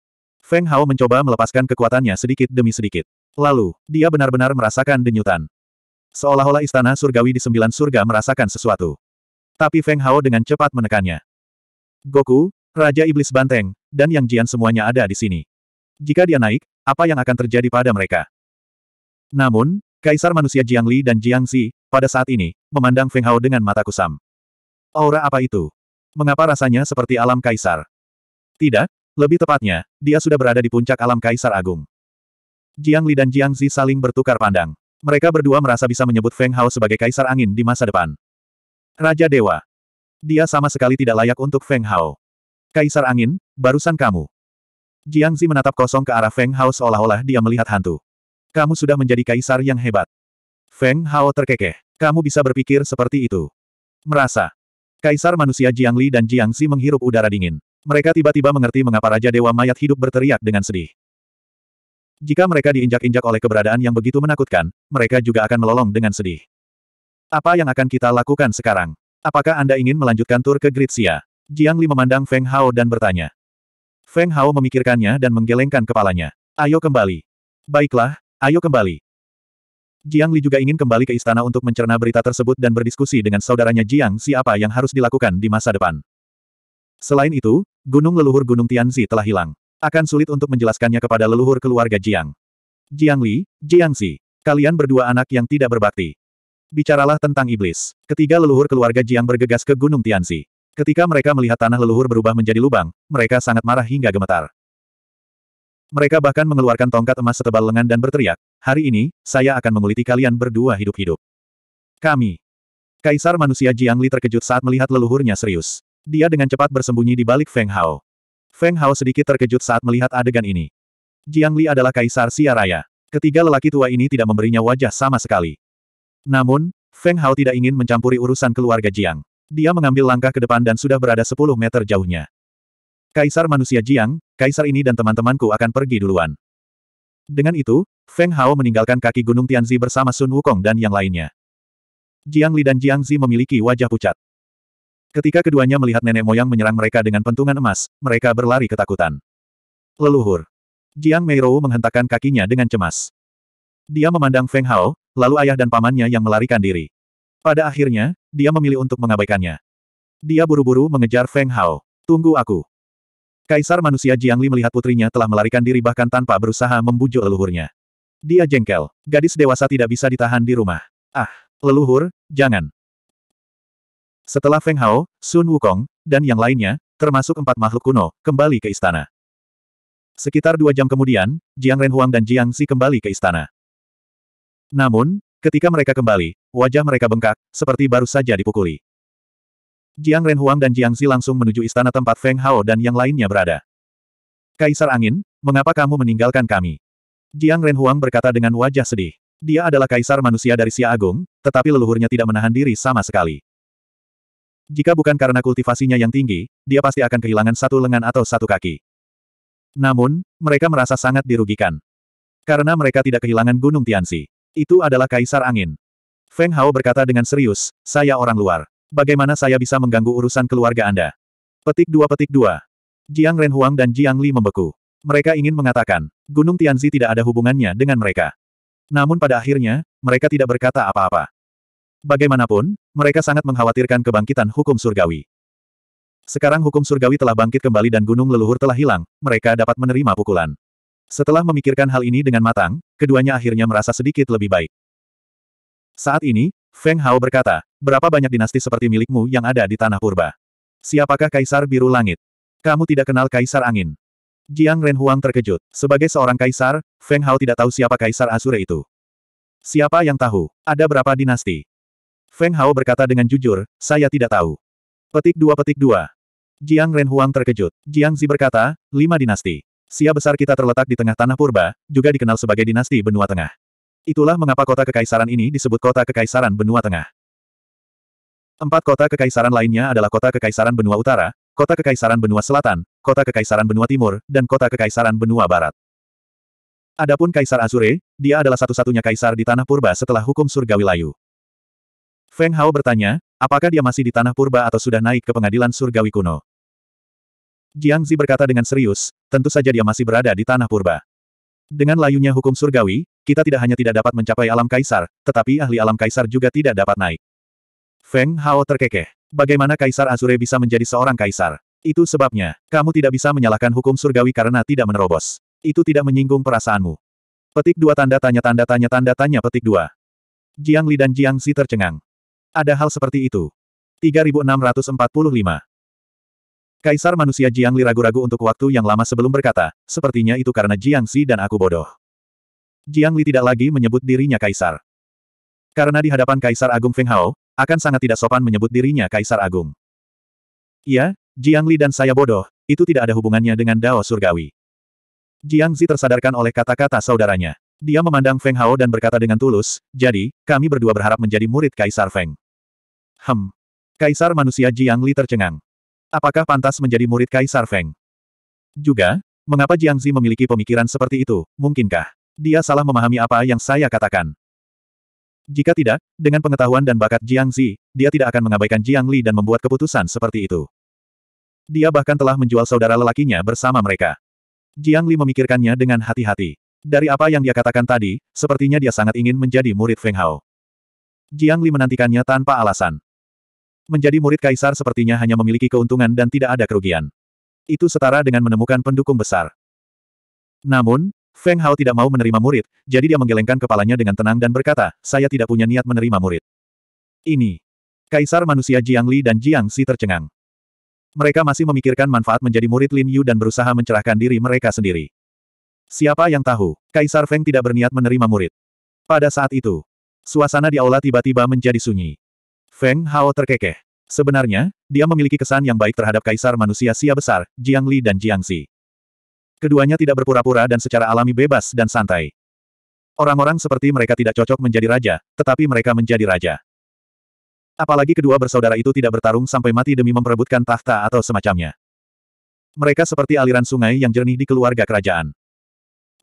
Feng Hao mencoba melepaskan kekuatannya sedikit demi sedikit. Lalu, dia benar-benar merasakan denyutan. Seolah-olah istana surgawi di sembilan surga merasakan sesuatu. Tapi Feng Hao dengan cepat menekannya. Goku, Raja Iblis Banteng, dan Yang Jian semuanya ada di sini. Jika dia naik, apa yang akan terjadi pada mereka? Namun, Kaisar Manusia Jiang Li dan Jiang Zi, pada saat ini, memandang Feng Hao dengan mata kusam. Aura apa itu? Mengapa rasanya seperti alam kaisar? Tidak, lebih tepatnya, dia sudah berada di puncak alam kaisar agung. Jiang Li dan Jiang Zi saling bertukar pandang. Mereka berdua merasa bisa menyebut Feng Hao sebagai kaisar angin di masa depan. Raja Dewa. Dia sama sekali tidak layak untuk Feng Hao. Kaisar angin, barusan kamu. Jiang Zi menatap kosong ke arah Feng Hao seolah-olah dia melihat hantu. Kamu sudah menjadi kaisar yang hebat. Feng Hao terkekeh. Kamu bisa berpikir seperti itu. Merasa. Kaisar manusia Jiang Li dan Jiang Zi menghirup udara dingin. Mereka tiba-tiba mengerti mengapa Raja Dewa Mayat hidup berteriak dengan sedih. Jika mereka diinjak-injak oleh keberadaan yang begitu menakutkan, mereka juga akan melolong dengan sedih. Apa yang akan kita lakukan sekarang? Apakah Anda ingin melanjutkan tur ke Gritsia? Jiang Li memandang Feng Hao dan bertanya. Feng Hao memikirkannya dan menggelengkan kepalanya. Ayo kembali. Baiklah, ayo kembali. Jiang Li juga ingin kembali ke istana untuk mencerna berita tersebut dan berdiskusi dengan saudaranya Jiang siapa yang harus dilakukan di masa depan. Selain itu, gunung leluhur Gunung Tianzi telah hilang. Akan sulit untuk menjelaskannya kepada leluhur keluarga Jiang. Jiang Li, Jiang Xi, kalian berdua anak yang tidak berbakti. Bicaralah tentang iblis. Ketiga leluhur keluarga Jiang bergegas ke Gunung Tianzi. Ketika mereka melihat tanah leluhur berubah menjadi lubang, mereka sangat marah hingga gemetar. Mereka bahkan mengeluarkan tongkat emas setebal lengan dan berteriak, hari ini, saya akan menguliti kalian berdua hidup-hidup. Kami. Kaisar manusia Jiang Li terkejut saat melihat leluhurnya serius. Dia dengan cepat bersembunyi di balik Feng Hao. Feng Hao sedikit terkejut saat melihat adegan ini. Jiang Li adalah kaisar Sia Raya. Ketiga lelaki tua ini tidak memberinya wajah sama sekali. Namun, Feng Hao tidak ingin mencampuri urusan keluarga Jiang. Dia mengambil langkah ke depan dan sudah berada 10 meter jauhnya. Kaisar manusia Jiang, kaisar ini dan teman-temanku akan pergi duluan. Dengan itu, Feng Hao meninggalkan kaki Gunung Tianzi bersama Sun Wukong dan yang lainnya. Jiang Li dan Jiang Zi memiliki wajah pucat. Ketika keduanya melihat nenek moyang menyerang mereka dengan pentungan emas, mereka berlari ketakutan. Leluhur. Jiang Meirou menghentakkan kakinya dengan cemas. Dia memandang Feng Hao, lalu ayah dan pamannya yang melarikan diri. Pada akhirnya, dia memilih untuk mengabaikannya. Dia buru-buru mengejar Feng Hao. Tunggu aku. Kaisar manusia Jiang Li melihat putrinya telah melarikan diri bahkan tanpa berusaha membujuk leluhurnya. Dia jengkel. Gadis dewasa tidak bisa ditahan di rumah. Ah, leluhur, jangan. Setelah Feng Hao, Sun Wukong, dan yang lainnya, termasuk empat makhluk kuno, kembali ke istana. Sekitar dua jam kemudian, Jiang Renhuang dan Jiang Xi kembali ke istana. Namun, ketika mereka kembali, wajah mereka bengkak, seperti baru saja dipukuli. Jiang Renhuang dan Jiang Xi langsung menuju istana tempat Feng Hao dan yang lainnya berada. Kaisar Angin, mengapa kamu meninggalkan kami? Jiang Renhuang berkata dengan wajah sedih. Dia adalah kaisar manusia dari Xia Agung, tetapi leluhurnya tidak menahan diri sama sekali. Jika bukan karena kultivasinya yang tinggi, dia pasti akan kehilangan satu lengan atau satu kaki. Namun, mereka merasa sangat dirugikan. Karena mereka tidak kehilangan Gunung Tianxi. Itu adalah Kaisar Angin. Feng Hao berkata dengan serius, saya orang luar. Bagaimana saya bisa mengganggu urusan keluarga Anda? Petik dua petik dua. Jiang Renhuang dan Jiang Li membeku. Mereka ingin mengatakan, Gunung Tianzi tidak ada hubungannya dengan mereka. Namun pada akhirnya, mereka tidak berkata apa-apa. Bagaimanapun, mereka sangat mengkhawatirkan kebangkitan hukum surgawi. Sekarang hukum surgawi telah bangkit kembali dan gunung leluhur telah hilang, mereka dapat menerima pukulan. Setelah memikirkan hal ini dengan matang, keduanya akhirnya merasa sedikit lebih baik. Saat ini, Feng Hao berkata, berapa banyak dinasti seperti milikmu yang ada di tanah purba? Siapakah Kaisar Biru Langit? Kamu tidak kenal Kaisar Angin. Jiang Renhuang terkejut. Sebagai seorang kaisar, Feng Hao tidak tahu siapa Kaisar Azure itu. Siapa yang tahu? Ada berapa dinasti? Feng Hao berkata dengan jujur, saya tidak tahu. Petik dua petik dua. Jiang Renhuang terkejut. Jiang Zi berkata, lima dinasti. Sia besar kita terletak di tengah tanah purba, juga dikenal sebagai dinasti benua tengah. Itulah mengapa kota kekaisaran ini disebut kota kekaisaran benua tengah. Empat kota kekaisaran lainnya adalah kota kekaisaran benua utara, kota kekaisaran benua selatan, kota kekaisaran benua timur, dan kota kekaisaran benua barat. Adapun Kaisar Azure, dia adalah satu-satunya kaisar di tanah purba setelah hukum surgawi layu. Feng Hao bertanya, apakah dia masih di tanah purba atau sudah naik ke pengadilan surgawi kuno? Jiang Zi berkata dengan serius, tentu saja dia masih berada di tanah purba. Dengan layunya hukum surgawi, kita tidak hanya tidak dapat mencapai alam kaisar, tetapi ahli alam kaisar juga tidak dapat naik. Feng Hao terkekeh. Bagaimana Kaisar Azure bisa menjadi seorang kaisar? Itu sebabnya, kamu tidak bisa menyalahkan hukum surgawi karena tidak menerobos. Itu tidak menyinggung perasaanmu. Petik dua tanda tanya tanda tanya tanda tanya petik dua. Jiang Li dan Jiang Xi tercengang. Ada hal seperti itu. 3645. Kaisar manusia Jiang Li ragu-ragu untuk waktu yang lama sebelum berkata, sepertinya itu karena Jiang Xi dan aku bodoh. Jiang Li tidak lagi menyebut dirinya kaisar. Karena di hadapan Kaisar Agung Feng Hao, akan sangat tidak sopan menyebut dirinya Kaisar Agung. Ya, Jiang Li dan saya bodoh, itu tidak ada hubungannya dengan Dao Surgawi. Jiang Xi tersadarkan oleh kata-kata saudaranya. Dia memandang Feng Hao dan berkata dengan tulus, jadi, kami berdua berharap menjadi murid Kaisar Feng. Hem. Kaisar manusia Jiang Li tercengang. Apakah pantas menjadi murid Kaisar Feng? Juga, mengapa Jiang Zi memiliki pemikiran seperti itu, mungkinkah? Dia salah memahami apa yang saya katakan. Jika tidak, dengan pengetahuan dan bakat Jiang Zi, dia tidak akan mengabaikan Jiang Li dan membuat keputusan seperti itu. Dia bahkan telah menjual saudara lelakinya bersama mereka. Jiang Li memikirkannya dengan hati-hati. Dari apa yang dia katakan tadi, sepertinya dia sangat ingin menjadi murid Feng Hao. Jiang Li menantikannya tanpa alasan. Menjadi murid kaisar sepertinya hanya memiliki keuntungan dan tidak ada kerugian. Itu setara dengan menemukan pendukung besar. Namun, Feng Hao tidak mau menerima murid, jadi dia menggelengkan kepalanya dengan tenang dan berkata, saya tidak punya niat menerima murid. Ini. Kaisar manusia Jiang Li dan Jiang Si tercengang. Mereka masih memikirkan manfaat menjadi murid Lin Yu dan berusaha mencerahkan diri mereka sendiri. Siapa yang tahu, Kaisar Feng tidak berniat menerima murid. Pada saat itu, suasana di aula tiba-tiba menjadi sunyi. Feng Hao terkekeh. Sebenarnya, dia memiliki kesan yang baik terhadap kaisar manusia sia besar, Jiang Li dan Jiang Xi. Keduanya tidak berpura-pura dan secara alami bebas dan santai. Orang-orang seperti mereka tidak cocok menjadi raja, tetapi mereka menjadi raja. Apalagi kedua bersaudara itu tidak bertarung sampai mati demi memperebutkan tahta atau semacamnya. Mereka seperti aliran sungai yang jernih di keluarga kerajaan.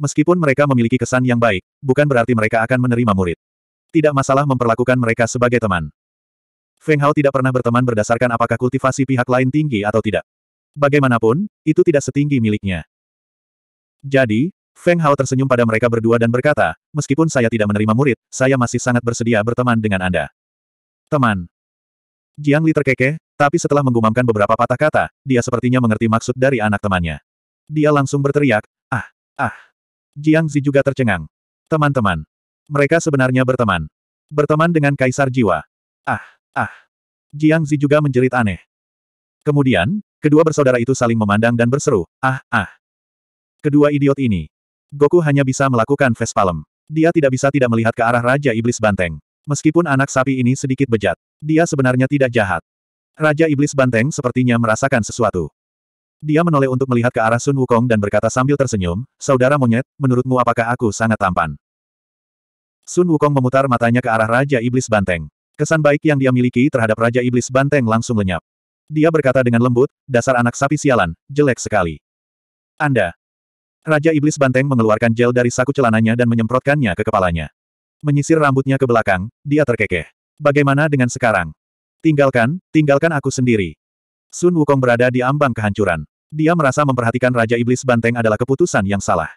Meskipun mereka memiliki kesan yang baik, bukan berarti mereka akan menerima murid. Tidak masalah memperlakukan mereka sebagai teman. Feng Hao tidak pernah berteman berdasarkan apakah kultivasi pihak lain tinggi atau tidak. Bagaimanapun, itu tidak setinggi miliknya. Jadi, Feng Hao tersenyum pada mereka berdua dan berkata, meskipun saya tidak menerima murid, saya masih sangat bersedia berteman dengan Anda. Teman. Jiang Li terkekeh, tapi setelah menggumamkan beberapa patah kata, dia sepertinya mengerti maksud dari anak temannya. Dia langsung berteriak, ah, ah. Jiang Zi juga tercengang. Teman-teman. Mereka sebenarnya berteman. Berteman dengan Kaisar Jiwa. Ah, ah. Jiang Zi juga menjerit aneh. Kemudian, kedua bersaudara itu saling memandang dan berseru, ah, ah. Kedua idiot ini. Goku hanya bisa melakukan Vespalem. Dia tidak bisa tidak melihat ke arah Raja Iblis Banteng. Meskipun anak sapi ini sedikit bejat, dia sebenarnya tidak jahat. Raja Iblis Banteng sepertinya merasakan sesuatu. Dia menoleh untuk melihat ke arah Sun Wukong dan berkata sambil tersenyum, Saudara monyet, menurutmu apakah aku sangat tampan? Sun Wukong memutar matanya ke arah Raja Iblis Banteng. Kesan baik yang dia miliki terhadap Raja Iblis Banteng langsung lenyap. Dia berkata dengan lembut, dasar anak sapi sialan, jelek sekali. Anda. Raja Iblis Banteng mengeluarkan gel dari saku celananya dan menyemprotkannya ke kepalanya. Menyisir rambutnya ke belakang, dia terkekeh. Bagaimana dengan sekarang? Tinggalkan, tinggalkan aku sendiri. Sun Wukong berada di ambang kehancuran. Dia merasa memperhatikan Raja Iblis Banteng adalah keputusan yang salah.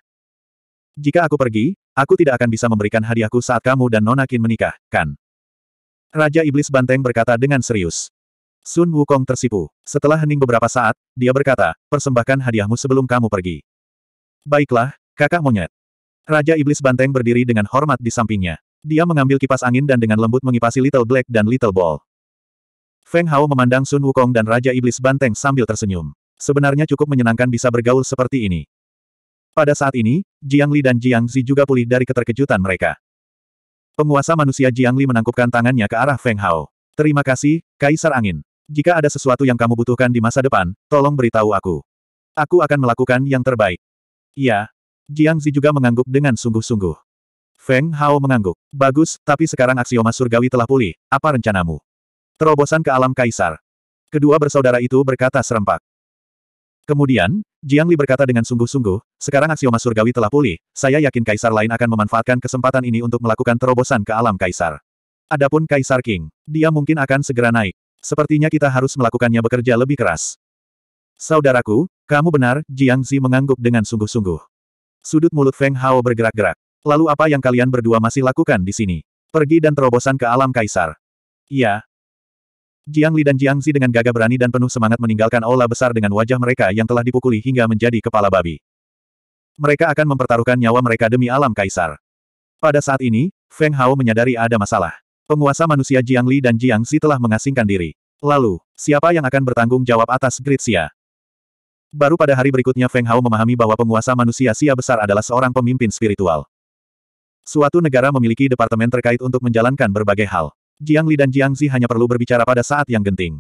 Jika aku pergi, aku tidak akan bisa memberikan hadiahku saat kamu dan Nona Qin menikah, kan? Raja Iblis Banteng berkata dengan serius. Sun Wukong tersipu. Setelah hening beberapa saat, dia berkata, persembahkan hadiahmu sebelum kamu pergi. Baiklah, kakak monyet. Raja Iblis Banteng berdiri dengan hormat di sampingnya. Dia mengambil kipas angin dan dengan lembut mengipasi Little Black dan Little Ball. Feng Hao memandang Sun Wukong dan Raja Iblis Banteng sambil tersenyum. Sebenarnya cukup menyenangkan bisa bergaul seperti ini. Pada saat ini, Jiang Li dan Jiang Zi juga pulih dari keterkejutan mereka. Penguasa manusia Jiang Li menangkupkan tangannya ke arah Feng Hao. Terima kasih, Kaisar Angin. Jika ada sesuatu yang kamu butuhkan di masa depan, tolong beritahu aku. Aku akan melakukan yang terbaik. Iya. Jiang Zi juga mengangguk dengan sungguh-sungguh. Feng Hao mengangguk. Bagus, tapi sekarang aksioma surgawi telah pulih. Apa rencanamu? Terobosan ke alam kaisar. Kedua bersaudara itu berkata serempak. Kemudian, Jiang Li berkata dengan sungguh-sungguh, sekarang aksioma surgawi telah pulih, saya yakin kaisar lain akan memanfaatkan kesempatan ini untuk melakukan terobosan ke alam kaisar. Adapun Kaisar King, dia mungkin akan segera naik. Sepertinya kita harus melakukannya bekerja lebih keras. Saudaraku, kamu benar, Jiang Zi mengangguk dengan sungguh-sungguh. Sudut mulut Feng Hao bergerak-gerak. Lalu apa yang kalian berdua masih lakukan di sini? Pergi dan terobosan ke alam kaisar. Iya, Jiang Li dan Jiang Zi dengan gagah berani dan penuh semangat meninggalkan aula besar dengan wajah mereka yang telah dipukuli hingga menjadi kepala babi. Mereka akan mempertaruhkan nyawa mereka demi alam kaisar. Pada saat ini, Feng Hao menyadari ada masalah. Penguasa manusia Jiang Li dan Jiang Zi telah mengasingkan diri. Lalu, siapa yang akan bertanggung jawab atas Great Xia? Baru pada hari berikutnya Feng Hao memahami bahwa penguasa manusia Xia besar adalah seorang pemimpin spiritual. Suatu negara memiliki departemen terkait untuk menjalankan berbagai hal. Jiang Li dan Jiang Zi hanya perlu berbicara pada saat yang genting.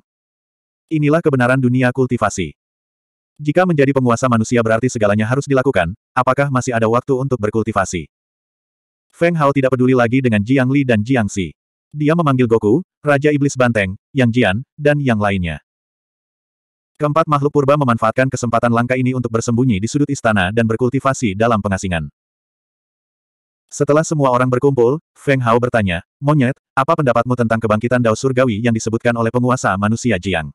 Inilah kebenaran dunia kultivasi. Jika menjadi penguasa manusia berarti segalanya harus dilakukan, apakah masih ada waktu untuk berkultivasi? Feng Hao tidak peduli lagi dengan Jiang Li dan Jiang Zi. Dia memanggil Goku, Raja Iblis Banteng, Yang Jian, dan yang lainnya. Keempat makhluk purba memanfaatkan kesempatan langka ini untuk bersembunyi di sudut istana dan berkultivasi dalam pengasingan. Setelah semua orang berkumpul, Feng Hao bertanya, Monyet, apa pendapatmu tentang kebangkitan Dao Surgawi yang disebutkan oleh penguasa manusia Jiang?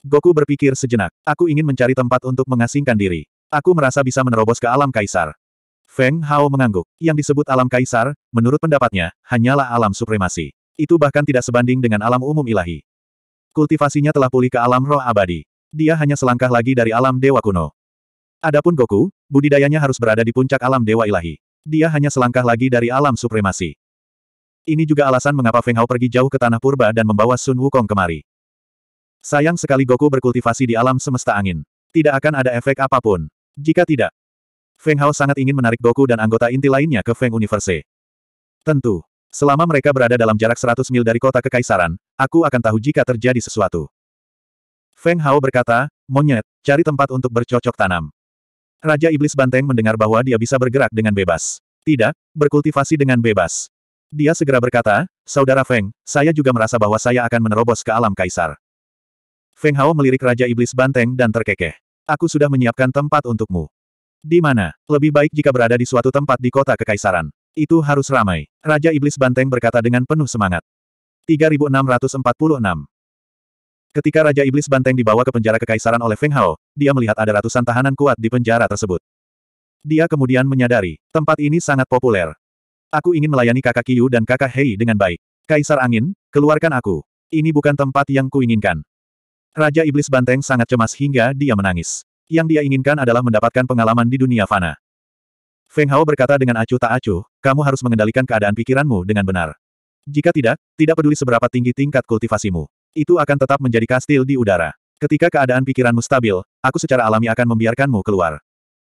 Goku berpikir sejenak, aku ingin mencari tempat untuk mengasingkan diri. Aku merasa bisa menerobos ke alam kaisar. Feng Hao mengangguk. Yang disebut alam kaisar, menurut pendapatnya, hanyalah alam supremasi. Itu bahkan tidak sebanding dengan alam umum ilahi. Kultivasinya telah pulih ke alam roh abadi. Dia hanya selangkah lagi dari alam dewa kuno. Adapun Goku, budidayanya harus berada di puncak alam dewa ilahi. Dia hanya selangkah lagi dari alam supremasi. Ini juga alasan mengapa Feng Hao pergi jauh ke tanah purba dan membawa Sun Wukong kemari. Sayang sekali Goku berkultivasi di alam semesta angin. Tidak akan ada efek apa pun. Jika tidak, Feng Hao sangat ingin menarik Goku dan anggota inti lainnya ke Feng Universe. Tentu, selama mereka berada dalam jarak 100 mil dari kota kekaisaran, aku akan tahu jika terjadi sesuatu. Feng Hao berkata, monyet, cari tempat untuk bercocok tanam. Raja Iblis Banteng mendengar bahwa dia bisa bergerak dengan bebas. Tidak, berkultivasi dengan bebas. Dia segera berkata, Saudara Feng, saya juga merasa bahwa saya akan menerobos ke alam kaisar. Feng Hao melirik Raja Iblis Banteng dan terkekeh. Aku sudah menyiapkan tempat untukmu. Di mana? Lebih baik jika berada di suatu tempat di kota kekaisaran. Itu harus ramai. Raja Iblis Banteng berkata dengan penuh semangat. 3646 Ketika Raja Iblis Banteng dibawa ke penjara kekaisaran oleh Feng Hao, dia melihat ada ratusan tahanan kuat di penjara tersebut. Dia kemudian menyadari, tempat ini sangat populer. Aku ingin melayani kakak Kiyu dan kakak Hei dengan baik. Kaisar Angin, keluarkan aku. Ini bukan tempat yang kuinginkan. Raja Iblis Banteng sangat cemas hingga dia menangis. Yang dia inginkan adalah mendapatkan pengalaman di dunia fana. Feng Hao berkata dengan acuh tak acuh, kamu harus mengendalikan keadaan pikiranmu dengan benar. Jika tidak, tidak peduli seberapa tinggi tingkat kultivasimu. Itu akan tetap menjadi kastil di udara. Ketika keadaan pikiranmu stabil, aku secara alami akan membiarkanmu keluar.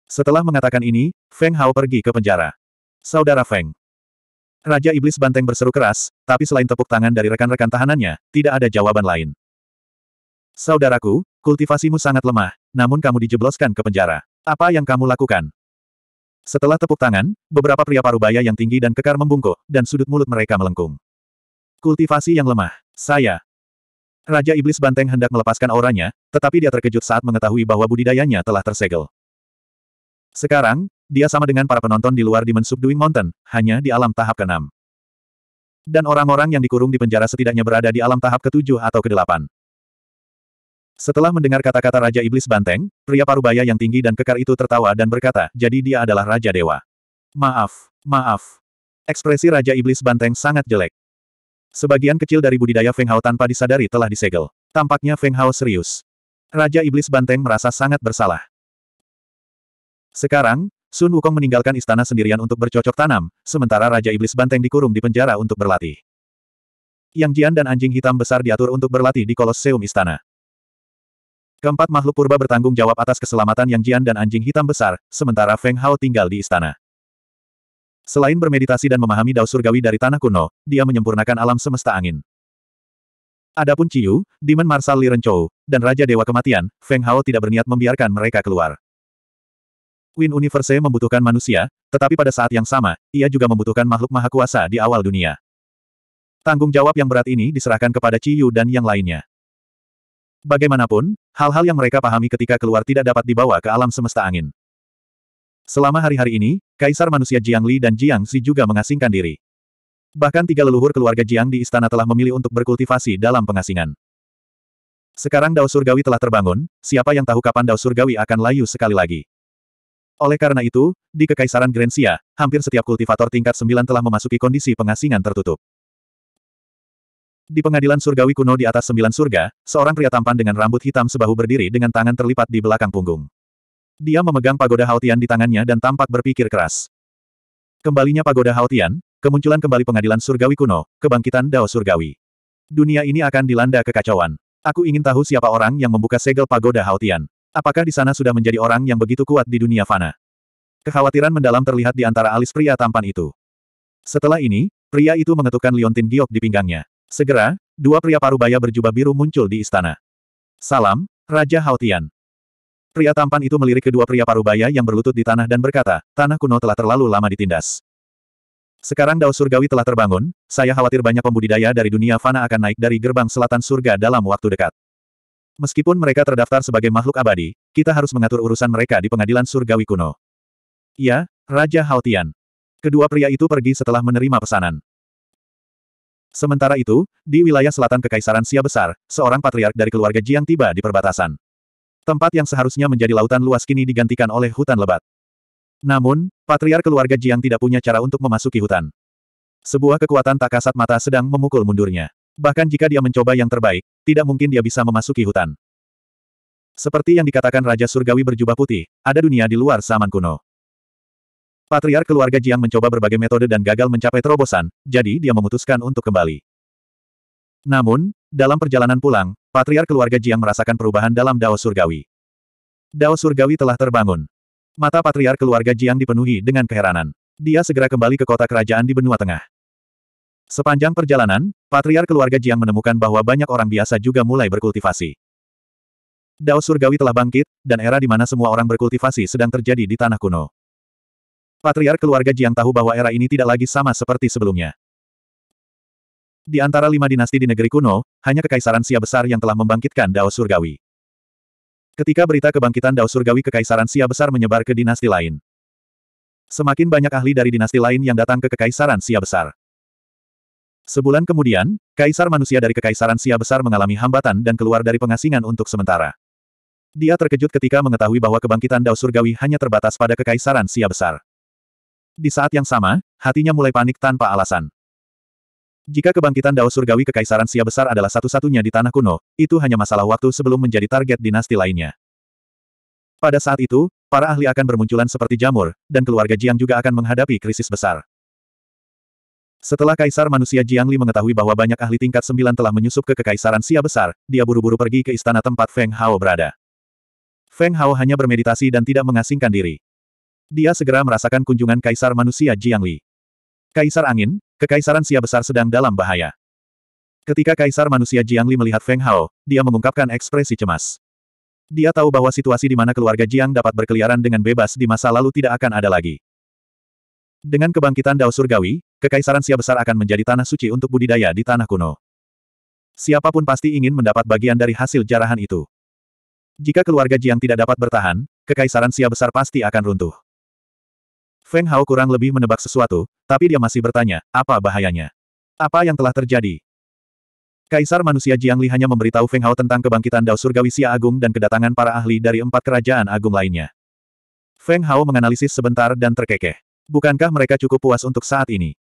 Setelah mengatakan ini, Feng Hao pergi ke penjara. Saudara Feng. Raja Iblis Banteng berseru keras, tapi selain tepuk tangan dari rekan-rekan tahanannya, tidak ada jawaban lain. Saudaraku, kultivasimu sangat lemah, namun kamu dijebloskan ke penjara. Apa yang kamu lakukan? Setelah tepuk tangan, beberapa pria parubaya yang tinggi dan kekar membungkuk, dan sudut mulut mereka melengkung. Kultivasi yang lemah. Saya. Raja Iblis Banteng hendak melepaskan auranya, tetapi dia terkejut saat mengetahui bahwa budidayanya telah tersegel. Sekarang, dia sama dengan para penonton di luar Demon Subduing Mountain, hanya di alam tahap ke-6. Dan orang-orang yang dikurung di penjara setidaknya berada di alam tahap ke-7 atau ke-8. Setelah mendengar kata-kata Raja Iblis Banteng, pria parubaya yang tinggi dan kekar itu tertawa dan berkata, jadi dia adalah Raja Dewa. Maaf, maaf. Ekspresi Raja Iblis Banteng sangat jelek. Sebagian kecil dari budidaya Feng Hao tanpa disadari telah disegel. Tampaknya Feng Hao serius. Raja Iblis Banteng merasa sangat bersalah. Sekarang, Sun Wukong meninggalkan istana sendirian untuk bercocok tanam, sementara Raja Iblis Banteng dikurung di penjara untuk berlatih. Yang Jian dan anjing hitam besar diatur untuk berlatih di Kolosseum istana. Keempat makhluk purba bertanggung jawab atas keselamatan Yang Jian dan anjing hitam besar, sementara Feng Hao tinggal di istana. Selain bermeditasi dan memahami dao surgawi dari tanah kuno, dia menyempurnakan alam semesta angin. Adapun Ciyu, Demon Marshal Li Renchou, dan Raja Dewa Kematian, Feng Hao tidak berniat membiarkan mereka keluar. Win Universe membutuhkan manusia, tetapi pada saat yang sama, ia juga membutuhkan makhluk maha kuasa di awal dunia. Tanggung jawab yang berat ini diserahkan kepada Ciyu dan yang lainnya. Bagaimanapun, hal-hal yang mereka pahami ketika keluar tidak dapat dibawa ke alam semesta angin. Selama hari-hari ini, Kaisar Manusia Jiang Li dan Jiang Xi juga mengasingkan diri. Bahkan tiga leluhur keluarga Jiang di istana telah memilih untuk berkultivasi dalam pengasingan. Sekarang Dao Surgawi telah terbangun, siapa yang tahu kapan Dao Surgawi akan layu sekali lagi. Oleh karena itu, di Kekaisaran Grensia, hampir setiap kultivator tingkat sembilan telah memasuki kondisi pengasingan tertutup. Di pengadilan surgawi kuno di atas sembilan surga, seorang pria tampan dengan rambut hitam sebahu berdiri dengan tangan terlipat di belakang punggung. Dia memegang pagoda Hautian di tangannya dan tampak berpikir keras. Kembalinya pagoda Hautian, kemunculan kembali pengadilan surgawi kuno, kebangkitan Dao surgawi. Dunia ini akan dilanda kekacauan. Aku ingin tahu siapa orang yang membuka segel pagoda Hautian. Apakah di sana sudah menjadi orang yang begitu kuat di dunia fana? Kekhawatiran mendalam terlihat di antara alis pria tampan itu. Setelah ini, pria itu mengetukkan liontin giok di pinggangnya. Segera, dua pria parubaya berjubah biru muncul di istana. Salam, Raja Hautian. Pria tampan itu melirik kedua pria parubaya yang berlutut di tanah dan berkata, tanah kuno telah terlalu lama ditindas. Sekarang Dao Surgawi telah terbangun, saya khawatir banyak pembudidaya dari dunia fana akan naik dari gerbang selatan surga dalam waktu dekat. Meskipun mereka terdaftar sebagai makhluk abadi, kita harus mengatur urusan mereka di pengadilan surgawi kuno. Ya, Raja Hautian. Kedua pria itu pergi setelah menerima pesanan. Sementara itu, di wilayah selatan Kekaisaran Sia Besar, seorang patriark dari keluarga Jiang tiba di perbatasan. Tempat yang seharusnya menjadi lautan luas kini digantikan oleh hutan lebat. Namun, patriark keluarga Jiang tidak punya cara untuk memasuki hutan. Sebuah kekuatan tak kasat mata sedang memukul mundurnya. Bahkan jika dia mencoba yang terbaik, tidak mungkin dia bisa memasuki hutan. Seperti yang dikatakan Raja Surgawi berjubah putih, ada dunia di luar zaman kuno. Patriark keluarga Jiang mencoba berbagai metode dan gagal mencapai terobosan, jadi dia memutuskan untuk kembali. Namun, dalam perjalanan pulang, Patriark keluarga Jiang merasakan perubahan dalam Dao Surgawi. Dao Surgawi telah terbangun. Mata Patriark keluarga Jiang dipenuhi dengan keheranan. Dia segera kembali ke kota kerajaan di benua tengah. Sepanjang perjalanan, Patriark keluarga Jiang menemukan bahwa banyak orang biasa juga mulai berkultivasi. Dao Surgawi telah bangkit, dan era di mana semua orang berkultivasi sedang terjadi di tanah kuno. Patriark keluarga Jiang tahu bahwa era ini tidak lagi sama seperti sebelumnya. Di antara lima dinasti di negeri kuno, hanya kekaisaran Sia besar yang telah membangkitkan Dao Surgawi. Ketika berita kebangkitan Dao Surgawi Kekaisaran Sia Besar menyebar ke dinasti lain. Semakin banyak ahli dari dinasti lain yang datang ke Kekaisaran Sia Besar. Sebulan kemudian, Kaisar manusia dari Kekaisaran Sia Besar mengalami hambatan dan keluar dari pengasingan untuk sementara. Dia terkejut ketika mengetahui bahwa kebangkitan Dao Surgawi hanya terbatas pada Kekaisaran Sia Besar. Di saat yang sama, hatinya mulai panik tanpa alasan. Jika kebangkitan Dao Surgawi Kekaisaran Sia Besar adalah satu-satunya di tanah kuno, itu hanya masalah waktu sebelum menjadi target dinasti lainnya. Pada saat itu, para ahli akan bermunculan seperti jamur, dan keluarga Jiang juga akan menghadapi krisis besar. Setelah Kaisar Manusia Jiang Li mengetahui bahwa banyak ahli tingkat sembilan telah menyusup ke Kekaisaran Sia Besar, dia buru-buru pergi ke istana tempat Feng Hao berada. Feng Hao hanya bermeditasi dan tidak mengasingkan diri. Dia segera merasakan kunjungan Kaisar Manusia Jiang Li. Kaisar Angin, Kekaisaran Sia Besar sedang dalam bahaya. Ketika Kaisar Manusia Jiang Li melihat Feng Hao, dia mengungkapkan ekspresi cemas. Dia tahu bahwa situasi di mana keluarga Jiang dapat berkeliaran dengan bebas di masa lalu tidak akan ada lagi. Dengan kebangkitan Dao Surgawi, Kekaisaran Sia Besar akan menjadi tanah suci untuk budidaya di tanah kuno. Siapa pun pasti ingin mendapat bagian dari hasil jarahan itu. Jika keluarga Jiang tidak dapat bertahan, Kekaisaran Sia Besar pasti akan runtuh. Feng Hao kurang lebih menebak sesuatu, tapi dia masih bertanya, apa bahayanya? Apa yang telah terjadi? Kaisar manusia Jiang Li hanya memberitahu Feng Hao tentang kebangkitan Dao Surgawi Sia Agung dan kedatangan para ahli dari empat kerajaan agung lainnya. Feng Hao menganalisis sebentar dan terkekeh. Bukankah mereka cukup puas untuk saat ini?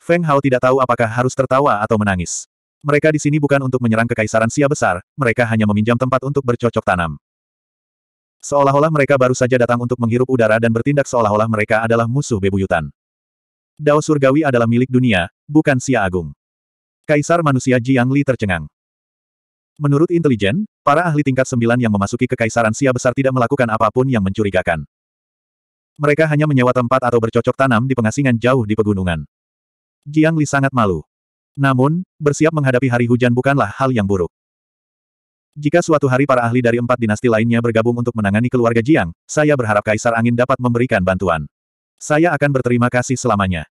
Feng Hao tidak tahu apakah harus tertawa atau menangis. Mereka di sini bukan untuk menyerang kekaisaran Sia besar, mereka hanya meminjam tempat untuk bercocok tanam. Seolah-olah mereka baru saja datang untuk menghirup udara dan bertindak seolah-olah mereka adalah musuh bebuyutan. Dao surgawi adalah milik dunia, bukan Sia Agung. Kaisar manusia Jiang Li tercengang. Menurut intelijen, para ahli tingkat sembilan yang memasuki kekaisaran Sia besar tidak melakukan apa pun yang mencurigakan. Mereka hanya menyewa tempat atau bercocok tanam di pengasingan jauh di pegunungan. Jiang Li sangat malu. Namun, bersiap menghadapi hari hujan bukanlah hal yang buruk. Jika suatu hari para ahli dari empat dinasti lainnya bergabung untuk menangani keluarga Jiang, saya berharap Kaisar Angin dapat memberikan bantuan. Saya akan berterima kasih selamanya.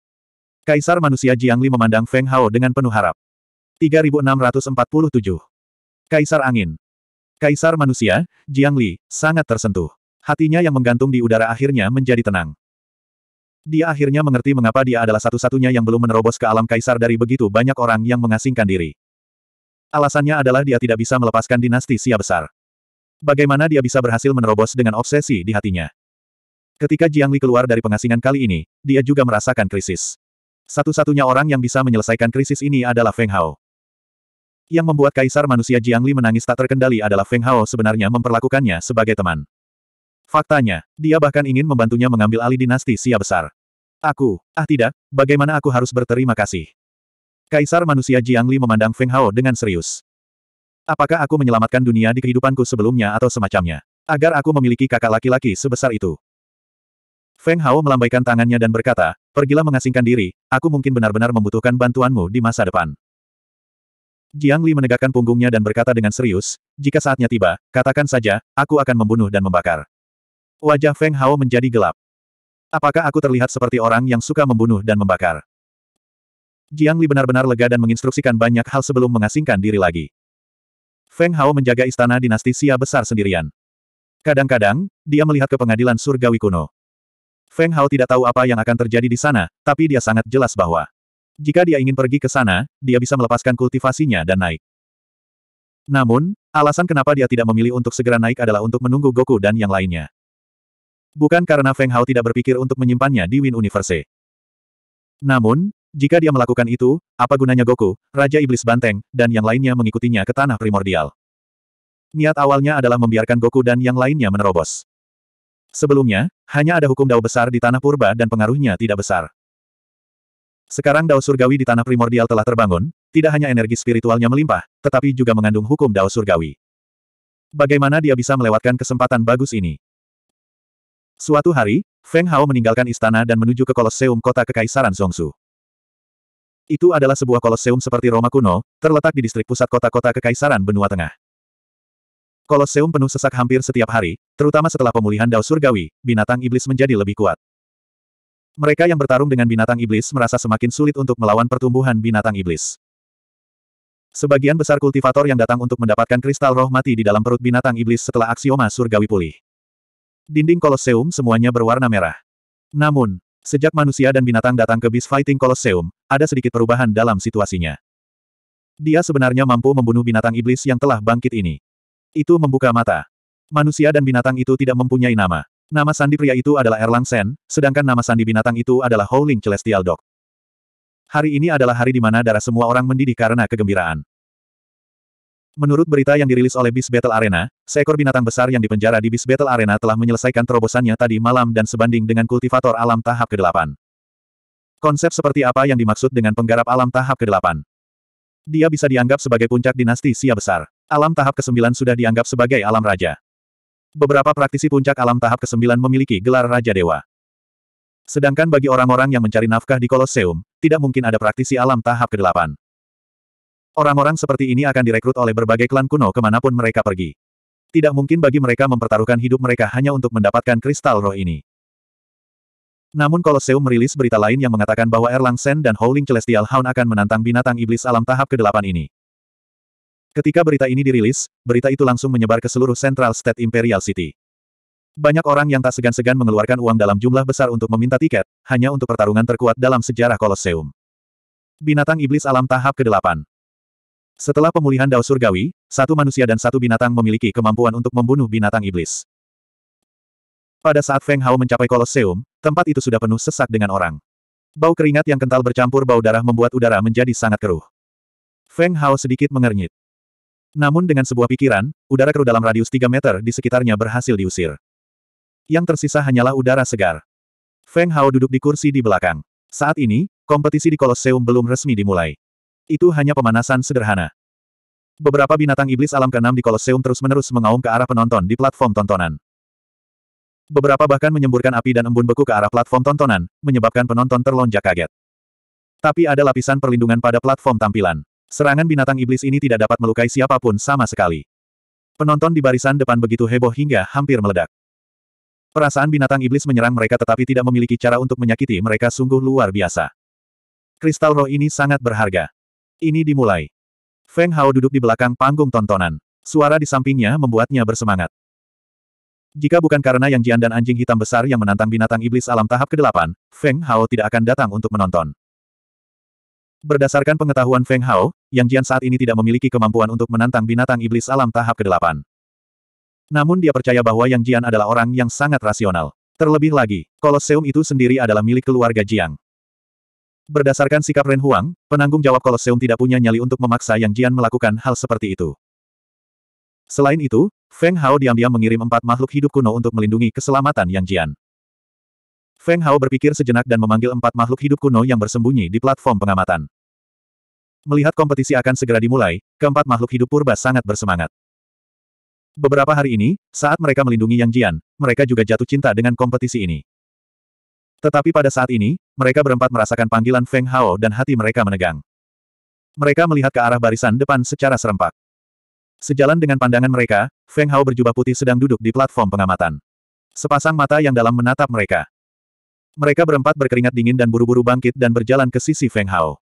Kaisar manusia Jiang Li memandang Feng Hao dengan penuh harap. 3647. Kaisar Angin. Kaisar manusia, Jiang Li, sangat tersentuh. Hatinya yang menggantung di udara akhirnya menjadi tenang. Dia akhirnya mengerti mengapa dia adalah satu-satunya yang belum menerobos ke alam kaisar dari begitu banyak orang yang mengasingkan diri. Alasannya adalah dia tidak bisa melepaskan dinasti Sia besar. Bagaimana dia bisa berhasil menerobos dengan obsesi di hatinya? Ketika Jiang Li keluar dari pengasingan kali ini, dia juga merasakan krisis. Satu-satunya orang yang bisa menyelesaikan krisis ini adalah Feng Hao. Yang membuat kaisar manusia Jiang Li menangis tak terkendali adalah Feng Hao sebenarnya memperlakukannya sebagai teman. Faktanya, dia bahkan ingin membantunya mengambil alih dinasti Sia besar. Aku, ah tidak, bagaimana aku harus berterima kasih? Kaisar manusia Jiang Li memandang Feng Hao dengan serius. Apakah aku menyelamatkan dunia di kehidupanku sebelumnya atau semacamnya? Agar aku memiliki kakak laki-laki sebesar itu. Feng Hao melambaikan tangannya dan berkata, pergilah mengasingkan diri, aku mungkin benar-benar membutuhkan bantuanmu di masa depan. Jiang Li menegakkan punggungnya dan berkata dengan serius, jika saatnya tiba, katakan saja, aku akan membunuh dan membakar. Wajah Feng Hao menjadi gelap. Apakah aku terlihat seperti orang yang suka membunuh dan membakar? Jiang Li benar-benar lega dan menginstruksikan banyak hal sebelum mengasingkan diri lagi. Feng Hao menjaga istana dinasti Xia besar sendirian. Kadang-kadang, dia melihat ke pengadilan surgawi kuno. Feng Hao tidak tahu apa yang akan terjadi di sana, tapi dia sangat jelas bahwa jika dia ingin pergi ke sana, dia bisa melepaskan kultivasinya dan naik. Namun, alasan kenapa dia tidak memilih untuk segera naik adalah untuk menunggu Goku dan yang lainnya. Bukan karena Feng Hao tidak berpikir untuk menyimpannya di Win Universe. Namun, jika dia melakukan itu, apa gunanya Goku, Raja Iblis Banteng, dan yang lainnya mengikutinya ke tanah primordial? Niat awalnya adalah membiarkan Goku dan yang lainnya menerobos. Sebelumnya, hanya ada hukum Dao besar di tanah purba dan pengaruhnya tidak besar. Sekarang Dao Surgawi di tanah primordial telah terbangun, tidak hanya energi spiritualnya melimpah, tetapi juga mengandung hukum Dao Surgawi. Bagaimana dia bisa melewatkan kesempatan bagus ini? Suatu hari, Feng Hao meninggalkan istana dan menuju ke Kolosseum kota Kekaisaran Zongsu. Itu adalah sebuah koloseum seperti Roma kuno, terletak di distrik pusat kota-kota Kekaisaran Benua Tengah. Koloseum penuh sesak hampir setiap hari, terutama setelah pemulihan Dao Surgawi, binatang iblis menjadi lebih kuat. Mereka yang bertarung dengan binatang iblis merasa semakin sulit untuk melawan pertumbuhan binatang iblis. Sebagian besar kultivator yang datang untuk mendapatkan kristal roh mati di dalam perut binatang iblis setelah aksioma surgawi pulih. Dinding Kolosseum semuanya berwarna merah. Namun, sejak manusia dan binatang datang ke Beast Fighting Colosseum, ada sedikit perubahan dalam situasinya. Dia sebenarnya mampu membunuh binatang iblis yang telah bangkit ini. Itu membuka mata. Manusia dan binatang itu tidak mempunyai nama. Nama sandi pria itu adalah Erlang Sen, sedangkan nama sandi binatang itu adalah Howling Celestial Dog. Hari ini adalah hari di mana darah semua orang mendidih karena kegembiraan. Menurut berita yang dirilis oleh Beast Battle Arena, seekor binatang besar yang dipenjara di Beast Battle Arena telah menyelesaikan terobosannya tadi malam dan sebanding dengan kultivator alam tahap ke-8. Konsep seperti apa yang dimaksud dengan penggarap alam tahap ke-8? Dia bisa dianggap sebagai puncak dinasti Sia besar. Alam tahap ke-9 sudah dianggap sebagai alam raja. Beberapa praktisi puncak alam tahap ke-9 memiliki gelar Raja Dewa. Sedangkan bagi orang-orang yang mencari nafkah di Kolosseum, tidak mungkin ada praktisi alam tahap ke-8. Orang-orang seperti ini akan direkrut oleh berbagai klan kuno ke mana pun mereka pergi. Tidak mungkin bagi mereka mempertaruhkan hidup mereka hanya untuk mendapatkan kristal roh ini. Namun Kolosseum merilis berita lain yang mengatakan bahwa Erlang Sen dan Howling Celestial Hound akan menantang binatang iblis alam tahap ke-8 ini. Ketika berita ini dirilis, berita itu langsung menyebar ke seluruh Central State Imperial City. Banyak orang yang tak segan-segan mengeluarkan uang dalam jumlah besar untuk meminta tiket, hanya untuk pertarungan terkuat dalam sejarah Kolosseum. Binatang Iblis Alam Tahap ke-8 Setelah pemulihan Dao Surgawi, satu manusia dan satu binatang memiliki kemampuan untuk membunuh binatang iblis. Pada saat Feng Hao mencapai Kolosseum, tempat itu sudah penuh sesak dengan orang. Bau keringat yang kental bercampur bau darah membuat udara menjadi sangat keruh. Feng Hao sedikit mengernyit. Namun dengan sebuah pikiran, udara keruh dalam radius 3 meter di sekitarnya berhasil diusir. Yang tersisa hanyalah udara segar. Feng Hao duduk di kursi di belakang. Saat ini, kompetisi di Kolosseum belum resmi dimulai. Itu hanya pemanasan sederhana. Beberapa binatang iblis alam keenam di Kolosseum terus-menerus mengaum ke arah penonton di platform tontonan. Beberapa bahkan menyemburkan api dan embun beku ke arah platform tontonan, menyebabkan penonton terlonjak kaget. Tapi ada lapisan perlindungan pada platform tampilan. Serangan binatang iblis ini tidak dapat melukai siapa pun sama sekali. Penonton di barisan depan begitu heboh hingga hampir meledak. Perasaan binatang iblis menyerang mereka tetapi tidak memiliki cara untuk menyakiti mereka sungguh luar biasa. Kristal roh ini sangat berharga. Ini dimulai. Feng Hao duduk di belakang panggung tontonan. Suara di sampingnya membuatnya bersemangat. Jika bukan karena Yang Jian dan anjing hitam besar yang menantang binatang iblis alam tahap ke-8, Feng Hao tidak akan datang untuk menonton. Berdasarkan pengetahuan Feng Hao, Yang Jian saat ini tidak memiliki kemampuan untuk menantang binatang iblis alam tahap ke-8. Namun dia percaya bahwa Yang Jian adalah orang yang sangat rasional. Terlebih lagi, Kolosseum itu sendiri adalah milik keluarga Jiang. Berdasarkan sikap Ren Huang, penanggung jawab Kolosseum tidak punya nyali untuk memaksa Yang Jian melakukan hal seperti itu. Selain itu, Feng Hao diam-diam mengirim empat makhluk hidup kuno untuk melindungi keselamatan Yang Jian. Feng Hao berpikir sejenak dan memanggil empat makhluk hidup kuno yang bersembunyi di platform pengamatan. Melihat kompetisi akan segera dimulai, keempat makhluk hidup purba sangat bersemangat. Beberapa hari ini, saat mereka melindungi Yang Jian, mereka juga jatuh cinta dengan kompetisi ini. Tetapi pada saat ini, mereka berempat merasakan panggilan Feng Hao dan hati mereka menegang. Mereka melihat ke arah barisan depan secara serempak. Sejalan dengan pandangan mereka, Feng Hao berjubah putih sedang duduk di platform pengamatan. Sepasang mata yang dalam menatap mereka. Mereka berempat berkeringat dingin dan buru-buru bangkit dan berjalan ke sisi Feng Hao.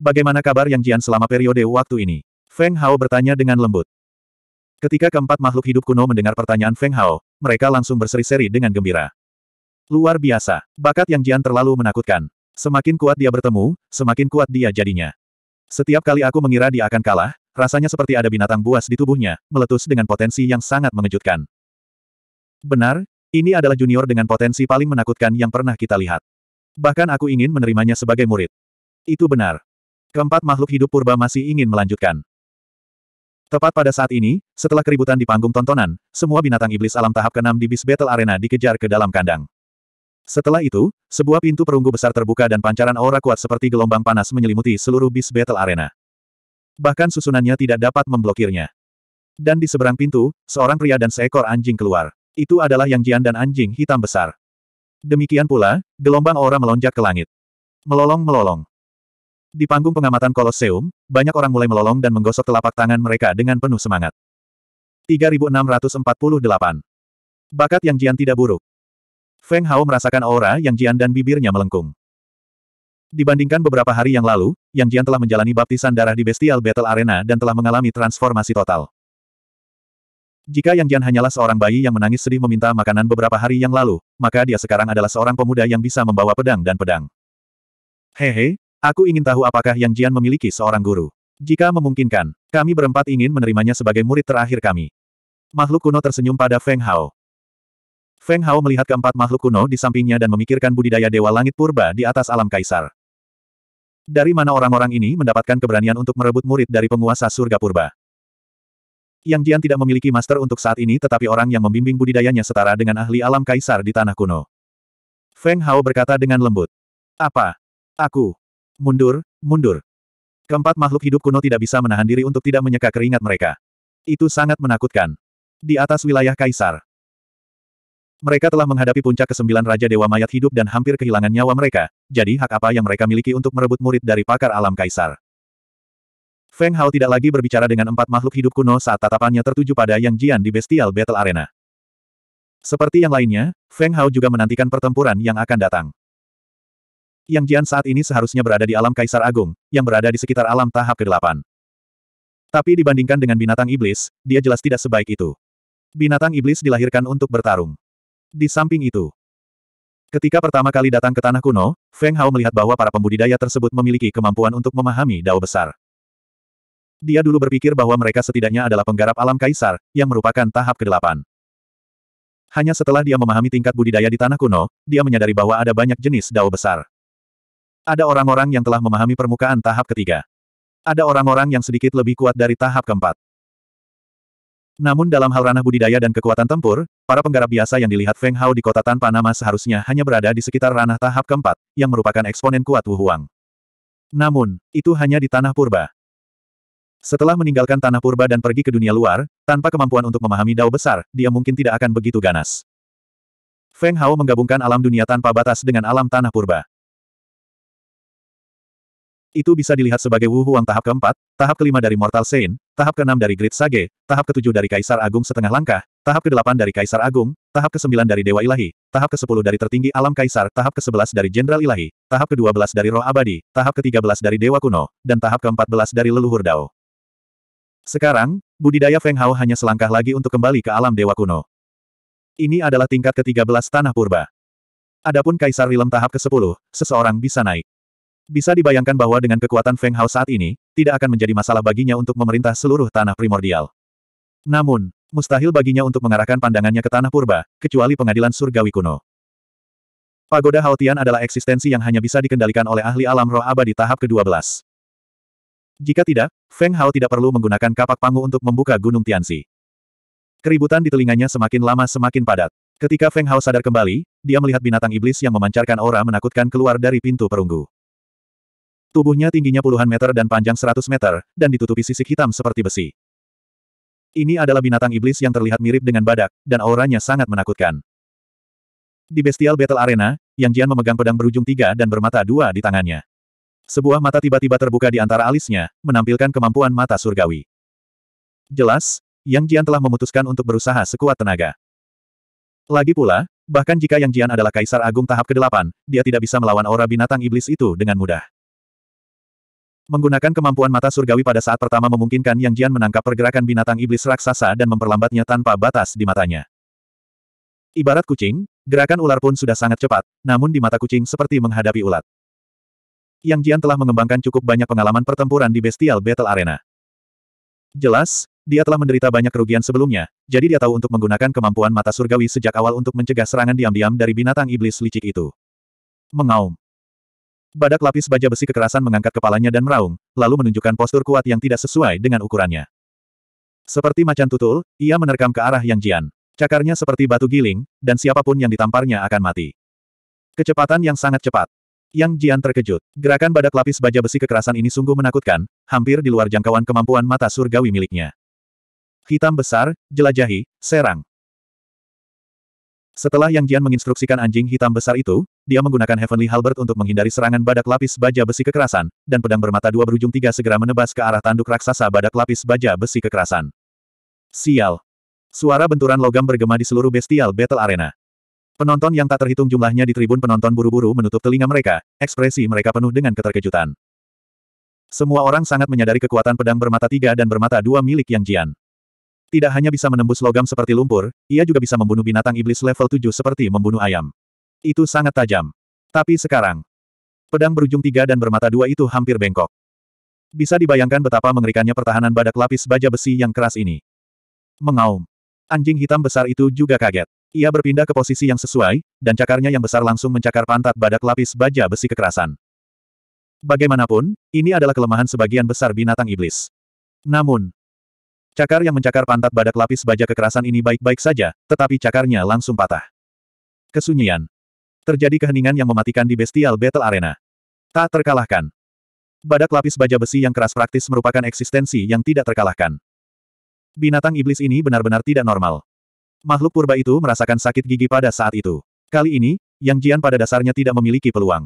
Bagaimana kabar Yang Jian selama periode waktu ini? Feng Hao bertanya dengan lembut. Ketika keempat makhluk hidup kuno mendengar pertanyaan Feng Hao, mereka langsung berseri-seri dengan gembira. Luar biasa, bakat Yang Jian terlalu menakutkan. Semakin kuat dia bertemu, semakin kuat dia jadinya. Setiap kali aku mengira dia akan kalah, rasanya seperti ada binatang buas di tubuhnya, meletus dengan potensi yang sangat mengejutkan. Benar, ini adalah junior dengan potensi paling menakutkan yang pernah kita lihat. Bahkan aku ingin menerimanya sebagai murid. Itu benar. Keempat makhluk hidup purba masih ingin melanjutkan. Tepat pada saat ini, setelah keributan di panggung tontonan, semua binatang iblis alam tahap ke-6 di Beast Battle Arena dikejar ke dalam kandang. Setelah itu, sebuah pintu perunggu besar terbuka dan pancaran aura kuat seperti gelombang panas menyelimuti seluruh Beast Battle Arena. Bahkan susunannya tidak dapat memblokirnya. Dan di seberang pintu, seorang pria dan seekor anjing keluar. Itu adalah Yang Jian dan anjing hitam besar. Demikian pula, gelombang aura melonjak ke langit. Melolong-melolong. Di panggung pengamatan Kolosseum, banyak orang mulai melolong dan menggosok telapak tangan mereka dengan penuh semangat. 3648. Bakat Yang Jian tidak buruk. Feng Hao merasakan aura Yang Jian dan bibirnya melengkung. Dibandingkan beberapa hari yang lalu, Yang Jian telah menjalani baptisan darah di Bestial Battle Arena dan telah mengalami transformasi total. Jika Yang Jian hanyalah seorang bayi yang menangis sedih meminta makanan beberapa hari yang lalu, maka dia sekarang adalah seorang pemuda yang bisa membawa pedang dan pedang. Hehe, aku ingin tahu apakah Yang Jian memiliki seorang guru. Jika memungkinkan, kami berempat ingin menerimanya sebagai murid terakhir kami. Makhluk kuno tersenyum pada Feng Hao. Feng Hao melihat keempat makhluk kuno di sampingnya dan memikirkan budidaya Dewa Langit Purba di atas alam kaisar. Dari mana orang-orang ini mendapatkan keberanian untuk merebut murid dari penguasa surga purba? Yang Jian tidak memiliki master untuk saat ini tetapi orang yang membimbing budidayanya setara dengan ahli alam kaisar di tanah kuno. Feng Hao berkata dengan lembut. Apa? Aku. Mundur, mundur. Keempat makhluk hidup kuno tidak bisa menahan diri untuk tidak menyeka keringat mereka. Itu sangat menakutkan. Di atas wilayah kaisar, mereka telah menghadapi puncak kesembilan Raja Dewa Mayat hidup dan hampir kehilangan nyawa mereka, jadi hak apa yang mereka miliki untuk merebut murid dari pakar alam kaisar? Feng Hao tidak lagi berbicara dengan empat makhluk hidup kuno saat tatapannya tertuju pada Yang Jian di Bestial Battle Arena. Seperti yang lainnya, Feng Hao juga menantikan pertempuran yang akan datang. Yang Jian saat ini seharusnya berada di alam Kaisar Agung, yang berada di sekitar alam tahap ke-8. Tapi dibandingkan dengan binatang iblis, dia jelas tidak sebaik itu. Binatang iblis dilahirkan untuk bertarung. Di samping itu, ketika pertama kali datang ke tanah kuno, Feng Hao melihat bahwa para pembudidaya tersebut memiliki kemampuan untuk memahami dao besar. Dia dulu berpikir bahwa mereka setidaknya adalah penggarap alam kaisar, yang merupakan tahap ke-8. Hanya setelah dia memahami tingkat budidaya di tanah kuno, dia menyadari bahwa ada banyak jenis dao besar. Ada orang-orang yang telah memahami permukaan tahap ketiga. Ada orang-orang yang sedikit lebih kuat dari tahap keempat. Namun dalam hal ranah budidaya dan kekuatan tempur, para penggarap biasa yang dilihat Feng Hao di kota tanpa nama seharusnya hanya berada di sekitar ranah tahap keempat, yang merupakan eksponen kuat Wu Huang. Namun, itu hanya di tanah purba. Setelah meninggalkan tanah purba dan pergi ke dunia luar, tanpa kemampuan untuk memahami dao besar, dia mungkin tidak akan begitu ganas. Feng Hao menggabungkan alam dunia tanpa batas dengan alam tanah purba. Itu bisa dilihat sebagai Wu Huang tahap keempat, tahap kelima dari Mortal Saint, tahap keenam dari Great Sage, tahap ketujuh dari Kaisar Agung setengah langkah, tahap kedelapan dari Kaisar Agung, tahap kesembilan dari Dewa Ilahi, tahap kesepuluh dari tertinggi alam Kaisar, tahap kesebelas dari Jenderal Ilahi, tahap kedua belas dari Roh Abadi, tahap ketiga belas dari Dewa Kuno, dan tahap keempat belas dari Leluhur Dao. Sekarang, budidaya Feng Hao hanya selangkah lagi untuk kembali ke alam Dewa Kuno. Ini adalah tingkat ke-13 tanah purba. Adapun Kaisar Rilem tahap ke-10, seseorang bisa naik. Bisa dibayangkan bahwa dengan kekuatan Feng Hao saat ini, tidak akan menjadi masalah baginya untuk memerintah seluruh tanah primordial. Namun, mustahil baginya untuk mengarahkan pandangannya ke tanah purba, kecuali pengadilan surgawi kuno. Pagoda Haotian adalah eksistensi yang hanya bisa dikendalikan oleh ahli alam roh abadi tahap ke-12. Jika tidak, Feng Hao tidak perlu menggunakan kapak pangu untuk membuka Gunung Tianxi. Keributan di telinganya semakin lama semakin padat. Ketika Feng Hao sadar kembali, dia melihat binatang iblis yang memancarkan aura menakutkan keluar dari pintu perunggu. Tubuhnya tingginya puluhan meter dan panjang seratus meter, dan ditutupi sisik hitam seperti besi. Ini adalah binatang iblis yang terlihat mirip dengan badak, dan auranya sangat menakutkan. Di Bestial Battle Arena, Yang Jian memegang pedang berujung tiga dan bermata dua di tangannya. Sebuah mata tiba-tiba terbuka di antara alisnya, menampilkan kemampuan mata surgawi. Jelas, Yang Jian telah memutuskan untuk berusaha sekuat tenaga. Lagi pula, bahkan jika Yang Jian adalah Kaisar Agung tahap ke-8, dia tidak bisa melawan aura binatang iblis itu dengan mudah. Menggunakan kemampuan mata surgawi pada saat pertama memungkinkan Yang Jian menangkap pergerakan binatang iblis raksasa dan memperlambatnya tanpa batas di matanya. Ibarat kucing, gerakan ular pun sudah sangat cepat, namun di mata kucing seperti menghadapi ulat. Yang Jian telah mengembangkan cukup banyak pengalaman pertempuran di Bestial Battle Arena. Jelas, dia telah menderita banyak kerugian sebelumnya, jadi dia tahu untuk menggunakan kemampuan mata surgawi sejak awal untuk mencegah serangan diam-diam dari binatang iblis licik itu. Mengaum. Badak lapis baja besi kekerasan mengangkat kepalanya dan meraung, lalu menunjukkan postur kuat yang tidak sesuai dengan ukurannya. Seperti macan tutul, ia menerkam ke arah Yang Jian. Cakarnya seperti batu giling, dan siapa pun yang ditamparnya akan mati. Kecepatan yang sangat cepat. Yang Jian terkejut. Gerakan badak lapis baja besi kekerasan ini sungguh menakutkan, hampir di luar jangkauan kemampuan mata surgawi miliknya. Hitam besar, jelajahi, serang. Setelah Yang Jian menginstruksikan anjing hitam besar itu, dia menggunakan Heavenly Halberd untuk menghindari serangan badak lapis baja besi kekerasan, dan pedang bermata dua berujung tiga segera menebas ke arah tanduk raksasa badak lapis baja besi kekerasan. Sial! Suara benturan logam bergema di seluruh bestial battle arena. Penonton yang tak terhitung jumlahnya di tribun penonton buru-buru menutup telinga mereka, ekspresi mereka penuh dengan keterkejutan. Semua orang sangat menyadari kekuatan pedang bermata tiga dan bermata dua milik Yang Jian. Tidak hanya bisa menembus logam seperti lumpur, ia juga bisa membunuh binatang iblis level 7 seperti membunuh ayam. Itu sangat tajam. Tapi sekarang, pedang berujung tiga dan bermata dua itu hampir bengkok. Bisa dibayangkan betapa mengerikannya pertahanan badak lapis baja besi yang keras ini. Mengaum. Anjing hitam besar itu juga kaget. Ia berpindah ke posisi yang sesuai, dan cakarnya yang besar langsung mencakar pantat badak lapis baja besi kekerasan. Bagaimanapun, ini adalah kelemahan sebagian besar binatang iblis. Namun, cakar yang mencakar pantat badak lapis baja kekerasan ini baik-baik saja, tetapi cakarnya langsung patah. Kesunyian. Terjadi keheningan yang mematikan di Bestial Battle Arena. Tak terkalahkan. Badak lapis baja besi yang keras praktis merupakan eksistensi yang tidak terkalahkan. Binatang iblis ini benar-benar tidak normal. Makhluk purba itu merasakan sakit gigi pada saat itu. Kali ini, Yang Jian pada dasarnya tidak memiliki peluang.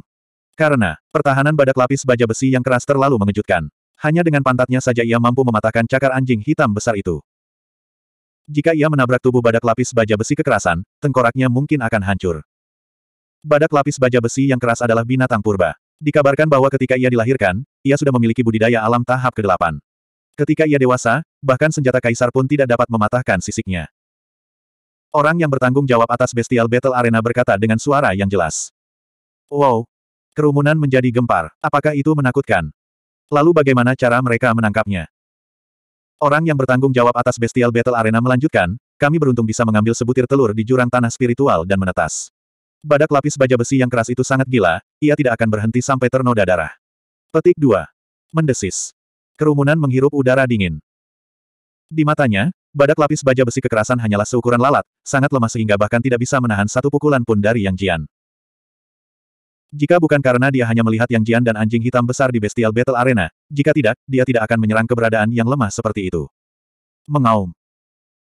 Karena, pertahanan badak lapis baja besi yang keras terlalu mengejutkan. Hanya dengan pantatnya saja ia mampu mematahkan cakar anjing hitam besar itu. Jika ia menabrak tubuh badak lapis baja besi kekerasan, tengkoraknya mungkin akan hancur. Badak lapis baja besi yang keras adalah binatang purba. Dikabarkan bahwa ketika ia dilahirkan, ia sudah memiliki budidaya alam tahap ke-8. Ketika ia dewasa, bahkan senjata kaisar pun tidak dapat mematahkan sisiknya. Orang yang bertanggung jawab atas Bestial Battle Arena berkata dengan suara yang jelas. Wow! Kerumunan menjadi gempar. Apakah itu menakutkan? Lalu bagaimana cara mereka menangkapnya? Orang yang bertanggung jawab atas Bestial Battle Arena melanjutkan, kami beruntung bisa mengambil sebutir telur di jurang tanah spiritual dan menetas. Badak lapis baja besi yang keras itu sangat gila, ia tidak akan berhenti sampai ternoda darah. Petik 2. Mendesis. Kerumunan menghirup udara dingin. Di matanya, Badak lapis baja besi kekerasan hanyalah seukuran lalat, sangat lemah sehingga bahkan tidak bisa menahan satu pukulan pun dari Yang Jian. Jika bukan karena dia hanya melihat Yang Jian dan anjing hitam besar di Bestial Battle Arena, jika tidak, dia tidak akan menyerang keberadaan yang lemah seperti itu. Mengaum.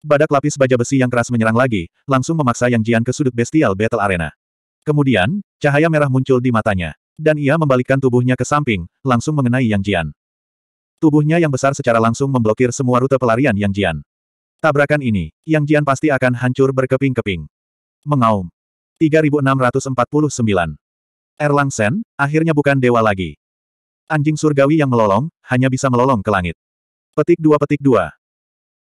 Badak lapis baja besi yang keras menyerang lagi, langsung memaksa Yang Jian ke sudut Bestial Battle Arena. Kemudian, cahaya merah muncul di matanya. Dan ia membalikkan tubuhnya ke samping, langsung mengenai Yang Jian. Tubuhnya yang besar secara langsung memblokir semua rute pelarian Yang Jian. Tabrakan ini, Yang Jian pasti akan hancur berkeping-keping. Mengaum. 3649. Erlang Sen, akhirnya bukan dewa lagi. Anjing surgawi yang melolong, hanya bisa melolong ke langit. Petik 2 petik 2.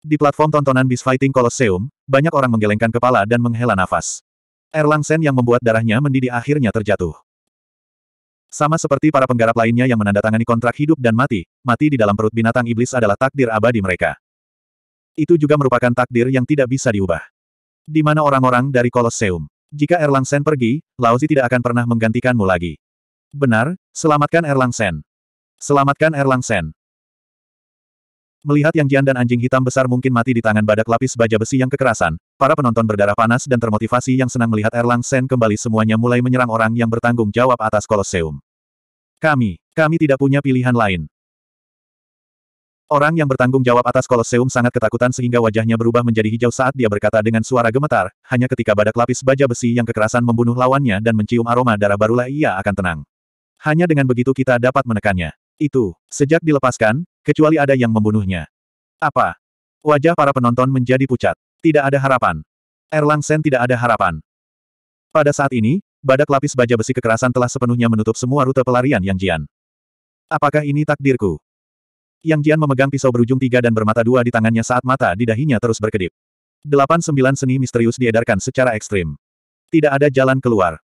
Di platform tontonan Beast Fighting Colosseum, banyak orang menggelengkan kepala dan menghela nafas. Erlang Sen yang membuat darahnya mendidih akhirnya terjatuh. Sama seperti para penggarap lainnya yang menandatangani kontrak hidup dan mati, mati di dalam perut binatang iblis adalah takdir abadi mereka. Itu juga merupakan takdir yang tidak bisa diubah. Di mana orang-orang dari Kolosseum? Jika Erlang Sen pergi, Laozi tidak akan pernah menggantikanmu lagi. Benar, selamatkan Erlang Sen. Selamatkan Erlang Sen. Melihat Yang Jian dan anjing hitam besar mungkin mati di tangan badak lapis baja besi yang kekerasan, para penonton berdarah panas dan termotivasi yang senang melihat Erlang Sen kembali semuanya mulai menyerang orang yang bertanggung jawab atas Kolosseum. Kami, kami tidak punya pilihan lain. Orang yang bertanggung jawab atas Kolosseum sangat ketakutan sehingga wajahnya berubah menjadi hijau saat dia berkata dengan suara gemetar, hanya ketika badak lapis baja besi yang kekerasan membunuh lawannya dan mencium aroma darah barulah ia akan tenang. Hanya dengan begitu kita dapat menekannya. Itu, sejak dilepaskan, kecuali ada yang membunuhnya. Apa? Wajah para penonton menjadi pucat. Tidak ada harapan. Erlang Sen tidak ada harapan. Pada saat ini, badak lapis baja besi kekerasan telah sepenuhnya menutup semua rute pelarian Yang Jian. Apakah ini takdirku? Yang Jian memegang pisau berujung tiga dan bermata dua di tangannya saat mata di dahinya terus berkedip. Delapan sembilan seni misterius diedarkan secara ekstrim. Tidak ada jalan keluar.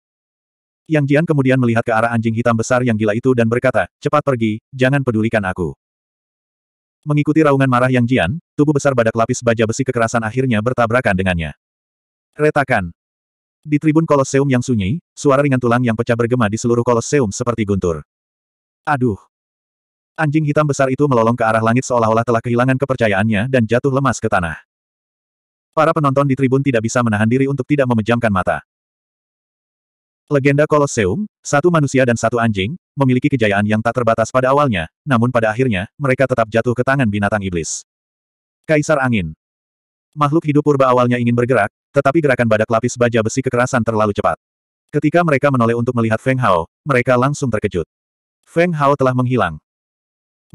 Yang Jian kemudian melihat ke arah anjing hitam besar yang gila itu dan berkata, cepat pergi, jangan pedulikan aku. Mengikuti raungan marah Yang Jian, tubuh besar badak lapis baja besi kekerasan akhirnya bertabrakan dengannya. Retakan. Di tribun kolosseum yang sunyi, suara ringan tulang yang pecah bergema di seluruh kolosseum seperti guntur. Aduh, Anjing hitam besar itu melolong ke arah langit seolah-olah telah kehilangan kepercayaannya dan jatuh lemas ke tanah. Para penonton di tribun tidak bisa menahan diri untuk tidak memejamkan mata. Legenda Colosseum, satu manusia dan satu anjing, memiliki kejayaan yang tak terbatas pada awalnya, namun pada akhirnya, mereka tetap jatuh ke tangan binatang iblis. Kaisar Angin Makhluk hidup purba awalnya ingin bergerak, tetapi gerakan badak lapis baja besi kekerasan terlalu cepat. Ketika mereka menoleh untuk melihat Feng Hao, mereka langsung terkejut. Feng Hao telah menghilang.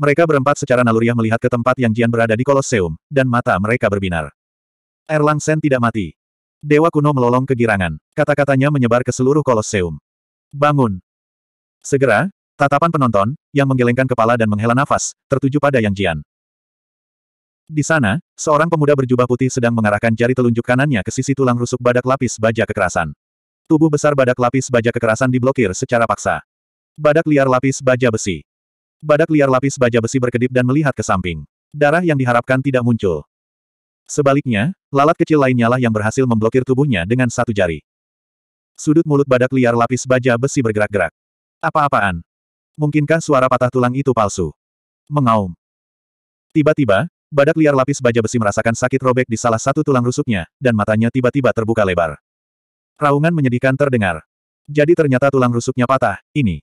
Mereka berempat secara naluriah melihat ke tempat yang Jian berada di Kolosseum, dan mata mereka berbinar. Erlang Sen tidak mati. Dewa kuno melolong kegirangan. Kata-katanya menyebar ke seluruh koloseum. Bangun. Segera, tatapan penonton, yang menggelengkan kepala dan menghela nafas, tertuju pada Yang Jian. Di sana, seorang pemuda berjubah putih sedang mengarahkan jari telunjuk kanannya ke sisi tulang rusuk badak lapis baja kekerasan. Tubuh besar badak lapis baja kekerasan diblokir secara paksa. Badak liar lapis baja besi. Badak liar lapis baja besi berkedip dan melihat ke samping. Darah yang diharapkan tidak muncul. Sebaliknya, lalat kecil lainnya lah yang berhasil memblokir tubuhnya dengan satu jari. Sudut mulut badak liar lapis baja besi bergerak-gerak. Apa-apaan? Mungkinkah suara patah tulang itu palsu? Mengaum. Tiba-tiba, badak liar lapis baja besi merasakan sakit robek di salah satu tulang rusuknya, dan matanya tiba-tiba terbuka lebar. Raungan menyedihkan terdengar. Jadi ternyata tulang rusuknya patah, ini.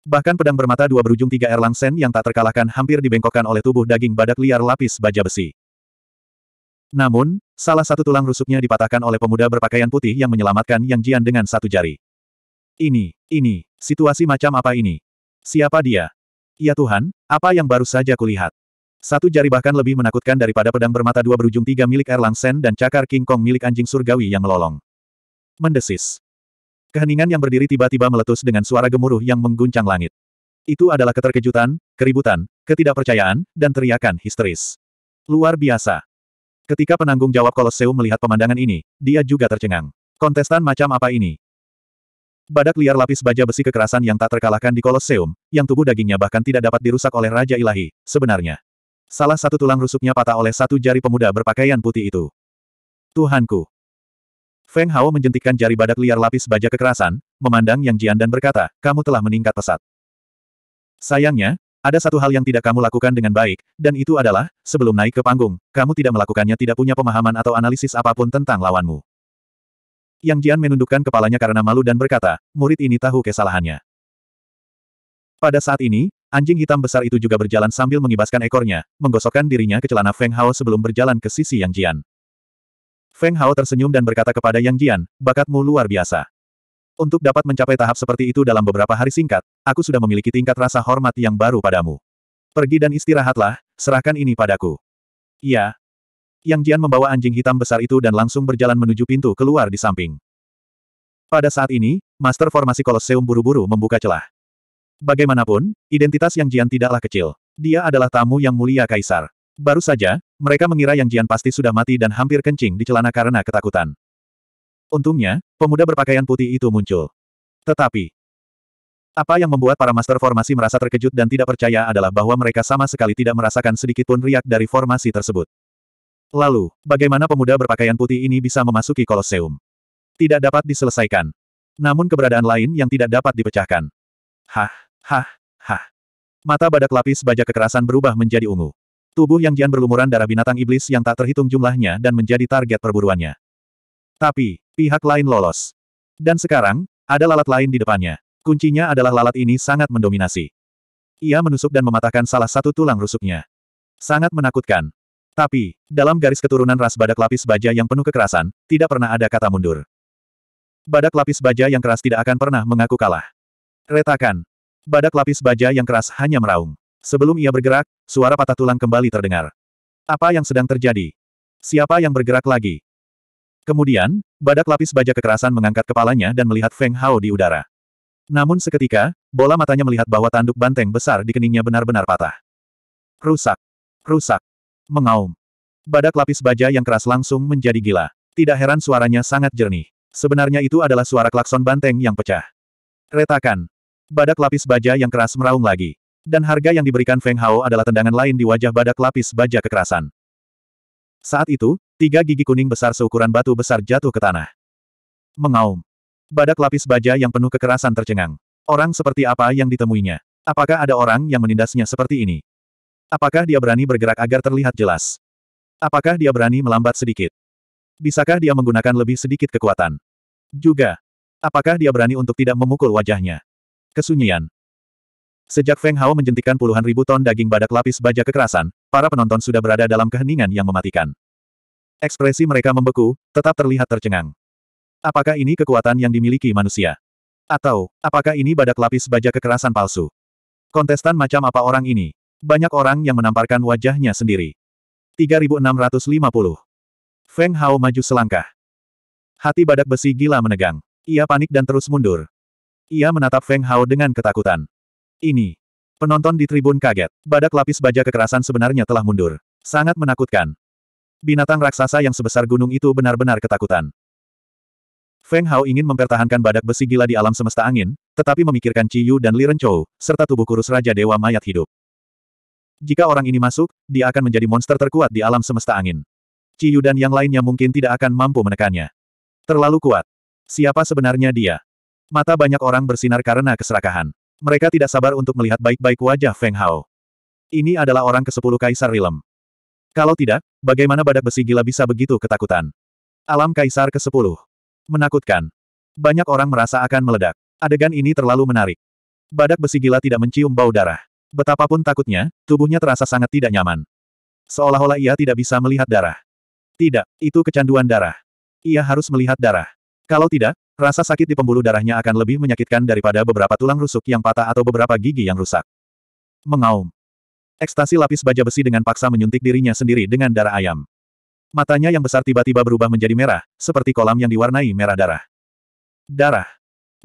Bahkan pedang bermata dua berujung tiga erlang sen yang tak terkalahkan hampir dibengkokkan oleh tubuh daging badak liar lapis baja besi. Namun, salah satu tulang rusuknya dipatahkan oleh pemuda berpakaian putih yang menyelamatkan Yang Jian dengan satu jari. Ini, ini, situasi macam apa ini? Siapa dia? Ya Tuhan, apa yang baru saja kulihat? Satu jari bahkan lebih menakutkan daripada pedang bermata dua berujung tiga milik Erlang Sen dan cakar King Kong milik anjing surgawi yang melolong mendesis. Keheningan yang berdiri tiba-tiba meletus dengan suara gemuruh yang mengguncang langit. Itu adalah keterkejutan, keributan, ketidakpercayaan, dan teriakan histeris. Luar biasa. Ketika penanggung jawab Kolosseum melihat pemandangan ini, dia juga tercengang. Kontestan macam apa ini? Badak liar lapis baja besi kekerasan yang tak terkalahkan di Kolosseum, yang tubuh dagingnya bahkan tidak dapat dirusak oleh Raja Ilahi, sebenarnya. Salah satu tulang rusuknya patah oleh satu jari pemuda berpakaian putih itu. Tuhanku, Feng Hao menjentikkan jari badak liar lapis baja kekerasan, memandang Yang Jian dan berkata, kamu telah meningkat pesat. Sayangnya, ada satu hal yang tidak kamu lakukan dengan baik, dan itu adalah, sebelum naik ke panggung, kamu tidak melakukannya tidak punya pemahaman atau analisis apa pun tentang lawanmu. Yang Jian menundukkan kepalanya karena malu dan berkata, murid ini tahu kesalahannya. Pada saat ini, anjing hitam besar itu juga berjalan sambil mengibaskan ekornya, menggosokkan dirinya ke celana Feng Hao sebelum berjalan ke sisi Yang Jian. Feng Hao tersenyum dan berkata kepada Yang Jian, bakatmu luar biasa. Untuk dapat mencapai tahap seperti itu dalam beberapa hari singkat, aku sudah memiliki tingkat rasa hormat yang baru padamu. Pergi dan istirahatlah, serahkan ini padaku. Iya. Yang Jian membawa anjing hitam besar itu dan langsung berjalan menuju pintu keluar di samping. Pada saat ini, Master Formasi Kolosseum buru-buru membuka celah. Bagaimanapun, identitas Yang Jian tidaklah kecil. Dia adalah tamu yang mulia Kaisar. Baru saja, mereka mengira Yang Jian pasti sudah mati dan hampir kencing di celana karena ketakutan. Untungnya, pemuda berpakaian putih itu muncul. Tetapi, apa yang membuat para master formasi merasa terkejut dan tidak percaya adalah bahwa mereka sama sekali tidak merasakan sedikitpun riak dari formasi tersebut. Lalu, bagaimana pemuda berpakaian putih ini bisa memasuki koloseum? Tidak dapat diselesaikan. Namun keberadaan lain yang tidak dapat dipecahkan. Hah, hah, hah. Mata badak lapis baja kekerasan berubah menjadi ungu. Tubuh Yang Jian berlumuran darah binatang iblis yang tak terhitung jumlahnya dan menjadi target perburuannya. Tapi, pihak lain lolos. Dan sekarang, ada lalat lain di depannya. Kuncinya adalah lalat ini sangat mendominasi. Ia menusuk dan mematahkan salah satu tulang rusuknya. Sangat menakutkan. Tapi, dalam garis keturunan ras badak lapis baja yang penuh kekerasan, tidak pernah ada kata mundur. Badak lapis baja yang keras tidak akan pernah mengaku kalah. Retakan. Badak lapis baja yang keras hanya meraung. Sebelum ia bergerak, suara patah tulang kembali terdengar. Apa yang sedang terjadi? Siapa yang bergerak lagi? Kemudian, badak lapis baja kekerasan mengangkat kepalanya dan melihat Feng Hao di udara. Namun seketika, bola matanya melihat bahwa tanduk banteng besar di keningnya benar-benar patah. Rusak. Rusak. Mengaum. Badak lapis baja yang keras langsung menjadi gila. Tidak heran suaranya sangat jernih. Sebenarnya itu adalah suara klakson banteng yang pecah. Retakan. Badak lapis baja yang keras meraung lagi. Dan harga yang diberikan Feng Hao adalah tendangan lain di wajah badak lapis baja kekerasan. Saat itu, tiga gigi kuning besar seukuran batu besar jatuh ke tanah. Mengaum. Badak lapis baja yang penuh kekerasan tercengang. Orang seperti apa yang ditemuinya? Apakah ada orang yang menindasnya seperti ini? Apakah dia berani bergerak agar terlihat jelas? Apakah dia berani melambat sedikit? Bisakah dia menggunakan lebih sedikit kekuatan? Juga, apakah dia berani untuk tidak memukul wajahnya? Kesunyian. Sejak Feng Hao menjentikan puluhan ribu ton daging badak lapis baja kekerasan, para penonton sudah berada dalam keheningan yang mematikan. Ekspresi mereka membeku, tetap terlihat tercengang. Apakah ini kekuatan yang dimiliki manusia? Atau, apakah ini badak lapis baja kekerasan palsu? Kontestan macam apa orang ini? Banyak orang yang menamparkan wajahnya sendiri. 3650. Feng Hao maju selangkah. Hati badak besi gila menegang. Ia panik dan terus mundur. Ia menatap Feng Hao dengan ketakutan. Ini. Penonton di tribun kaget. Badak lapis baja kekerasan sebenarnya telah mundur. Sangat menakutkan. Binatang raksasa yang sebesar gunung itu benar-benar ketakutan. Feng Hao ingin mempertahankan badak besi gila di alam semesta angin, tetapi memikirkan Qi Yu dan Li Renchou, serta tubuh kurus Raja Dewa Mayat Hidup. Jika orang ini masuk, dia akan menjadi monster terkuat di alam semesta angin. Qi Yu dan yang lainnya mungkin tidak akan mampu menekannya. Terlalu kuat. Siapa sebenarnya dia? Mata banyak orang bersinar karena keserakahan. Mereka tidak sabar untuk melihat baik-baik wajah Feng Hao. Ini adalah orang ke-10 Kaisar Rilem. Kalau tidak, bagaimana badak besi gila bisa begitu ketakutan? Alam Kaisar ke-10. Menakutkan. Banyak orang merasa akan meledak. Adegan ini terlalu menarik. Badak besi gila tidak mencium bau darah. Betapapun takutnya, tubuhnya terasa sangat tidak nyaman. Seolah-olah ia tidak bisa melihat darah. Tidak, itu kecanduan darah. Ia harus melihat darah. Kalau tidak, rasa sakit di pembuluh darahnya akan lebih menyakitkan daripada beberapa tulang rusuk yang patah atau beberapa gigi yang rusak. Mengaum. Ekstasi lapis baja besi dengan paksa menyuntik dirinya sendiri dengan darah ayam. Matanya yang besar tiba-tiba berubah menjadi merah, seperti kolam yang diwarnai merah darah. Darah.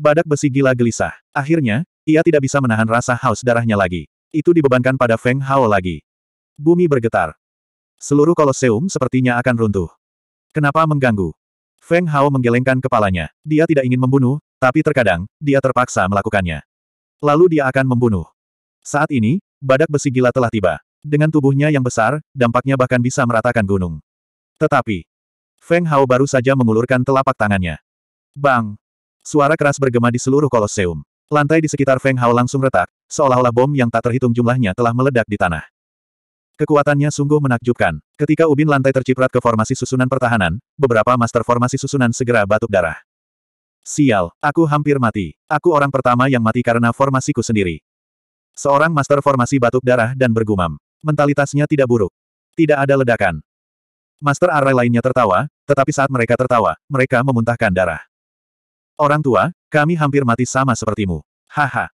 Badak besi gila gelisah. Akhirnya, ia tidak bisa menahan rasa haus darahnya lagi. Itu dibebankan pada Feng Hao lagi. Bumi bergetar. Seluruh koloseum sepertinya akan runtuh. Kenapa mengganggu? Feng Hao menggelengkan kepalanya. Dia tidak ingin membunuh, tapi terkadang, dia terpaksa melakukannya. Lalu dia akan membunuh. Saat ini, badak besi gila telah tiba. Dengan tubuhnya yang besar, dampaknya bahkan bisa meratakan gunung. Tetapi, Feng Hao baru saja mengulurkan telapak tangannya. Bang! Suara keras bergema di seluruh koloseum. Lantai di sekitar Feng Hao langsung retak, seolah-olah bom yang tak terhitung jumlahnya telah meledak di tanah. Kekuatannya sungguh menakjubkan. Ketika ubin lantai terciprat ke formasi susunan pertahanan, beberapa master formasi susunan segera batuk darah. Sial, aku hampir mati. Aku orang pertama yang mati karena formasiku sendiri. Seorang master formasi batuk darah dan bergumam. Mentalitasnya tidak buruk. Tidak ada ledakan. Master Arai lainnya tertawa, tetapi saat mereka tertawa, mereka memuntahkan darah. Orang tua, kami hampir mati sama sepertimu. Haha.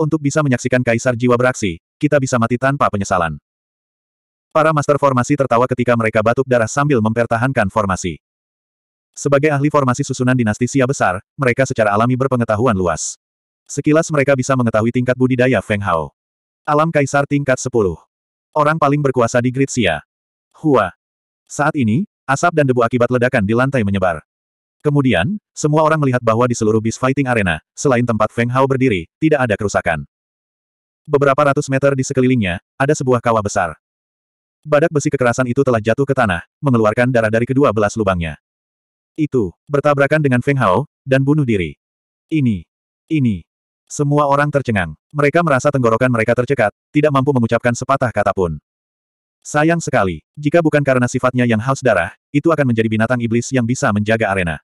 Untuk bisa menyaksikan kaisar jiwa beraksi, kita bisa mati tanpa penyesalan. Para master formasi tertawa ketika mereka batuk darah sambil mempertahankan formasi. Sebagai ahli formasi susunan dinasti Sia besar, mereka secara alami berpengetahuan luas. Sekilas mereka bisa mengetahui tingkat budidaya Feng Hao. Alam Kaisar tingkat 10. Orang paling berkuasa di Grid Sia. Hua. Saat ini, asap dan debu akibat ledakan di lantai menyebar. Kemudian, semua orang melihat bahwa di seluruh Beast Fighting Arena, selain tempat Feng Hao berdiri, tidak ada kerusakan. Beberapa ratus meter di sekelilingnya, ada sebuah kawah besar. Badak besi kekerasan itu telah jatuh ke tanah, mengeluarkan darah dari kedua belas lubangnya. Itu, bertabrakan dengan Feng Hao, dan bunuh diri. Ini. Ini. Semua orang tercengang. Mereka merasa tenggorokan mereka tercekat, tidak mampu mengucapkan sepatah kata pun. Sayang sekali, jika bukan karena sifatnya yang haus darah, itu akan menjadi binatang iblis yang bisa menjaga arena.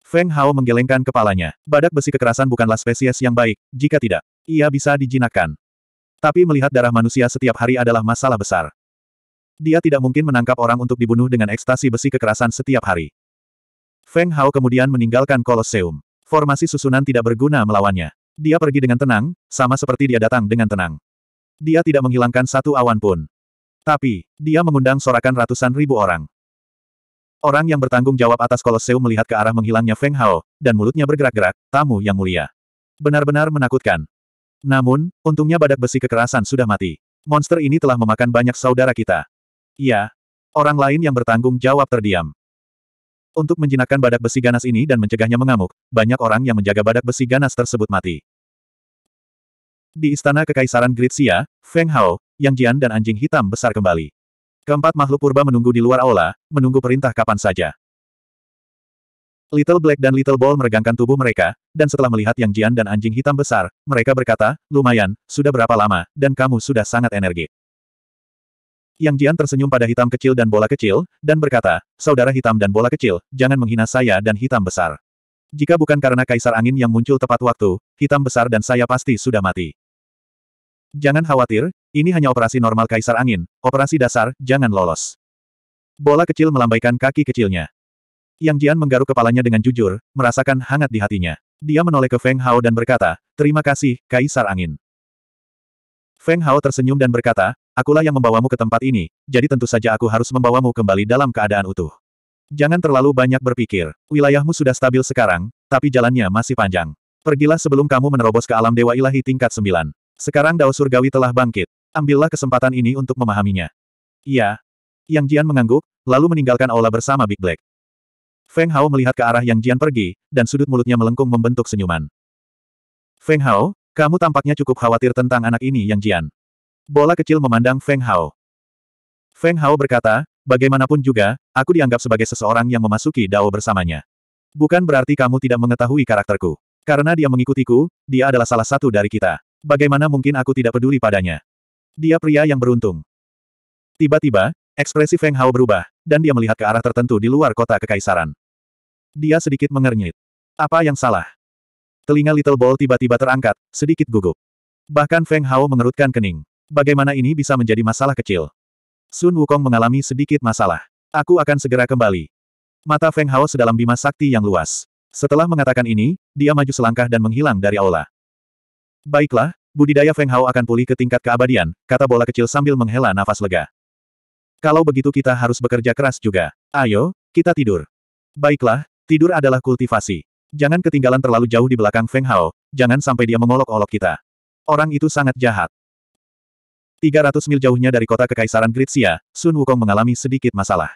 Feng Hao menggelengkan kepalanya. Badak besi kekerasan bukanlah spesies yang baik, jika tidak, ia bisa dijinakkan. Tapi melihat darah manusia setiap hari adalah masalah besar. Dia tidak mungkin menangkap orang untuk dibunuh dengan ekstasi besi kekerasan setiap hari. Feng Hao kemudian meninggalkan Kolosseum. Formasi susunan tidak berguna melawannya. Dia pergi dengan tenang, sama seperti dia datang dengan tenang. Dia tidak menghilangkan satu awan pun. Tapi, dia mengundang sorakan ratusan ribu orang. Orang yang bertanggung jawab atas Kolosseum melihat ke arah menghilangnya Feng Hao, dan mulutnya bergerak-gerak, tamu yang mulia. Benar-benar menakutkan. Namun, untungnya badak besi kekerasan sudah mati. Monster ini telah memakan banyak saudara kita. Iya. Orang lain yang bertanggung jawab terdiam. Untuk menjinakkan badak besi ganas ini dan mencegahnya mengamuk, banyak orang yang menjaga badak besi ganas tersebut mati. Di Istana Kekaisaran Gritsia, Feng Hao, Yang Jian dan anjing hitam besar kembali. Keempat makhluk purba menunggu di luar aula, menunggu perintah kapan saja. Little Black dan Little Ball meregangkan tubuh mereka, dan setelah melihat Yang Jian dan anjing hitam besar, mereka berkata, lumayan, sudah berapa lama, dan kamu sudah sangat energik. Yang Jian tersenyum pada hitam kecil dan bola kecil, dan berkata, saudara hitam dan bola kecil, jangan menghina saya dan hitam besar. Jika bukan karena kaisar angin yang muncul tepat waktu, hitam besar dan saya pasti sudah mati. Jangan khawatir, ini hanya operasi normal kaisar angin, operasi dasar, jangan lolos. Bola kecil melambaikan kaki kecilnya. Yang Jian menggaruk kepalanya dengan jujur, merasakan hangat di hatinya. Dia menoleh ke Feng Hao dan berkata, terima kasih, kaisar angin. Feng Hao tersenyum dan berkata, akulah yang membawamu ke tempat ini, jadi tentu saja aku harus membawamu kembali dalam keadaan utuh. Jangan terlalu banyak berpikir. Wilayahmu sudah stabil sekarang, tapi jalannya masih panjang. Pergilah sebelum kamu menerobos ke alam Dewa Ilahi tingkat 9. Sekarang Dao Surgawi telah bangkit. Ambillah kesempatan ini untuk memahaminya. Iya. Yang Jian mengangguk, lalu meninggalkan aula bersama Big Black. Feng Hao melihat ke arah Yang Jian pergi, dan sudut mulutnya melengkung membentuk senyuman. Feng Hao, kamu tampaknya cukup khawatir tentang anak ini Yang Jian. Bola kecil memandang Feng Hao. Feng Hao berkata, bagaimanapun juga, aku dianggap sebagai seseorang yang memasuki Dao bersamanya. Bukan berarti kamu tidak mengetahui karakterku. Karena dia mengikutiku, dia adalah salah satu dari kita. Bagaimana mungkin aku tidak peduli padanya? Dia pria yang beruntung. Tiba-tiba, ekspresi Feng Hao berubah, dan dia melihat ke arah tertentu di luar kota kekaisaran. Dia sedikit mengernyit. Apa yang salah? Telinga Little Ball tiba-tiba terangkat, sedikit gugup. Bahkan Feng Hao mengerutkan kening. Bagaimana ini bisa menjadi masalah kecil? Sun Wukong mengalami sedikit masalah. Aku akan segera kembali. Mata Feng Hao sedalam bima sakti yang luas. Setelah mengatakan ini, dia maju selangkah dan menghilang dari aula. Baiklah, budidaya Feng Hao akan pulih ke tingkat keabadian, kata bola kecil sambil menghela nafas lega. Kalau begitu kita harus bekerja keras juga. Ayo, kita tidur. Baiklah, tidur adalah kultivasi. Jangan ketinggalan terlalu jauh di belakang Feng Hao, jangan sampai dia mengolok-olok kita. Orang itu sangat jahat. 300 mil jauhnya dari kota kekaisaran Gritsia, Sun Wukong mengalami sedikit masalah.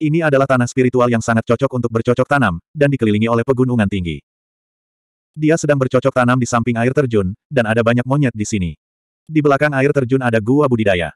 Ini adalah tanah spiritual yang sangat cocok untuk bercocok tanam, dan dikelilingi oleh pegunungan tinggi. Dia sedang bercocok tanam di samping air terjun, dan ada banyak monyet di sini. Di belakang air terjun ada gua budidaya.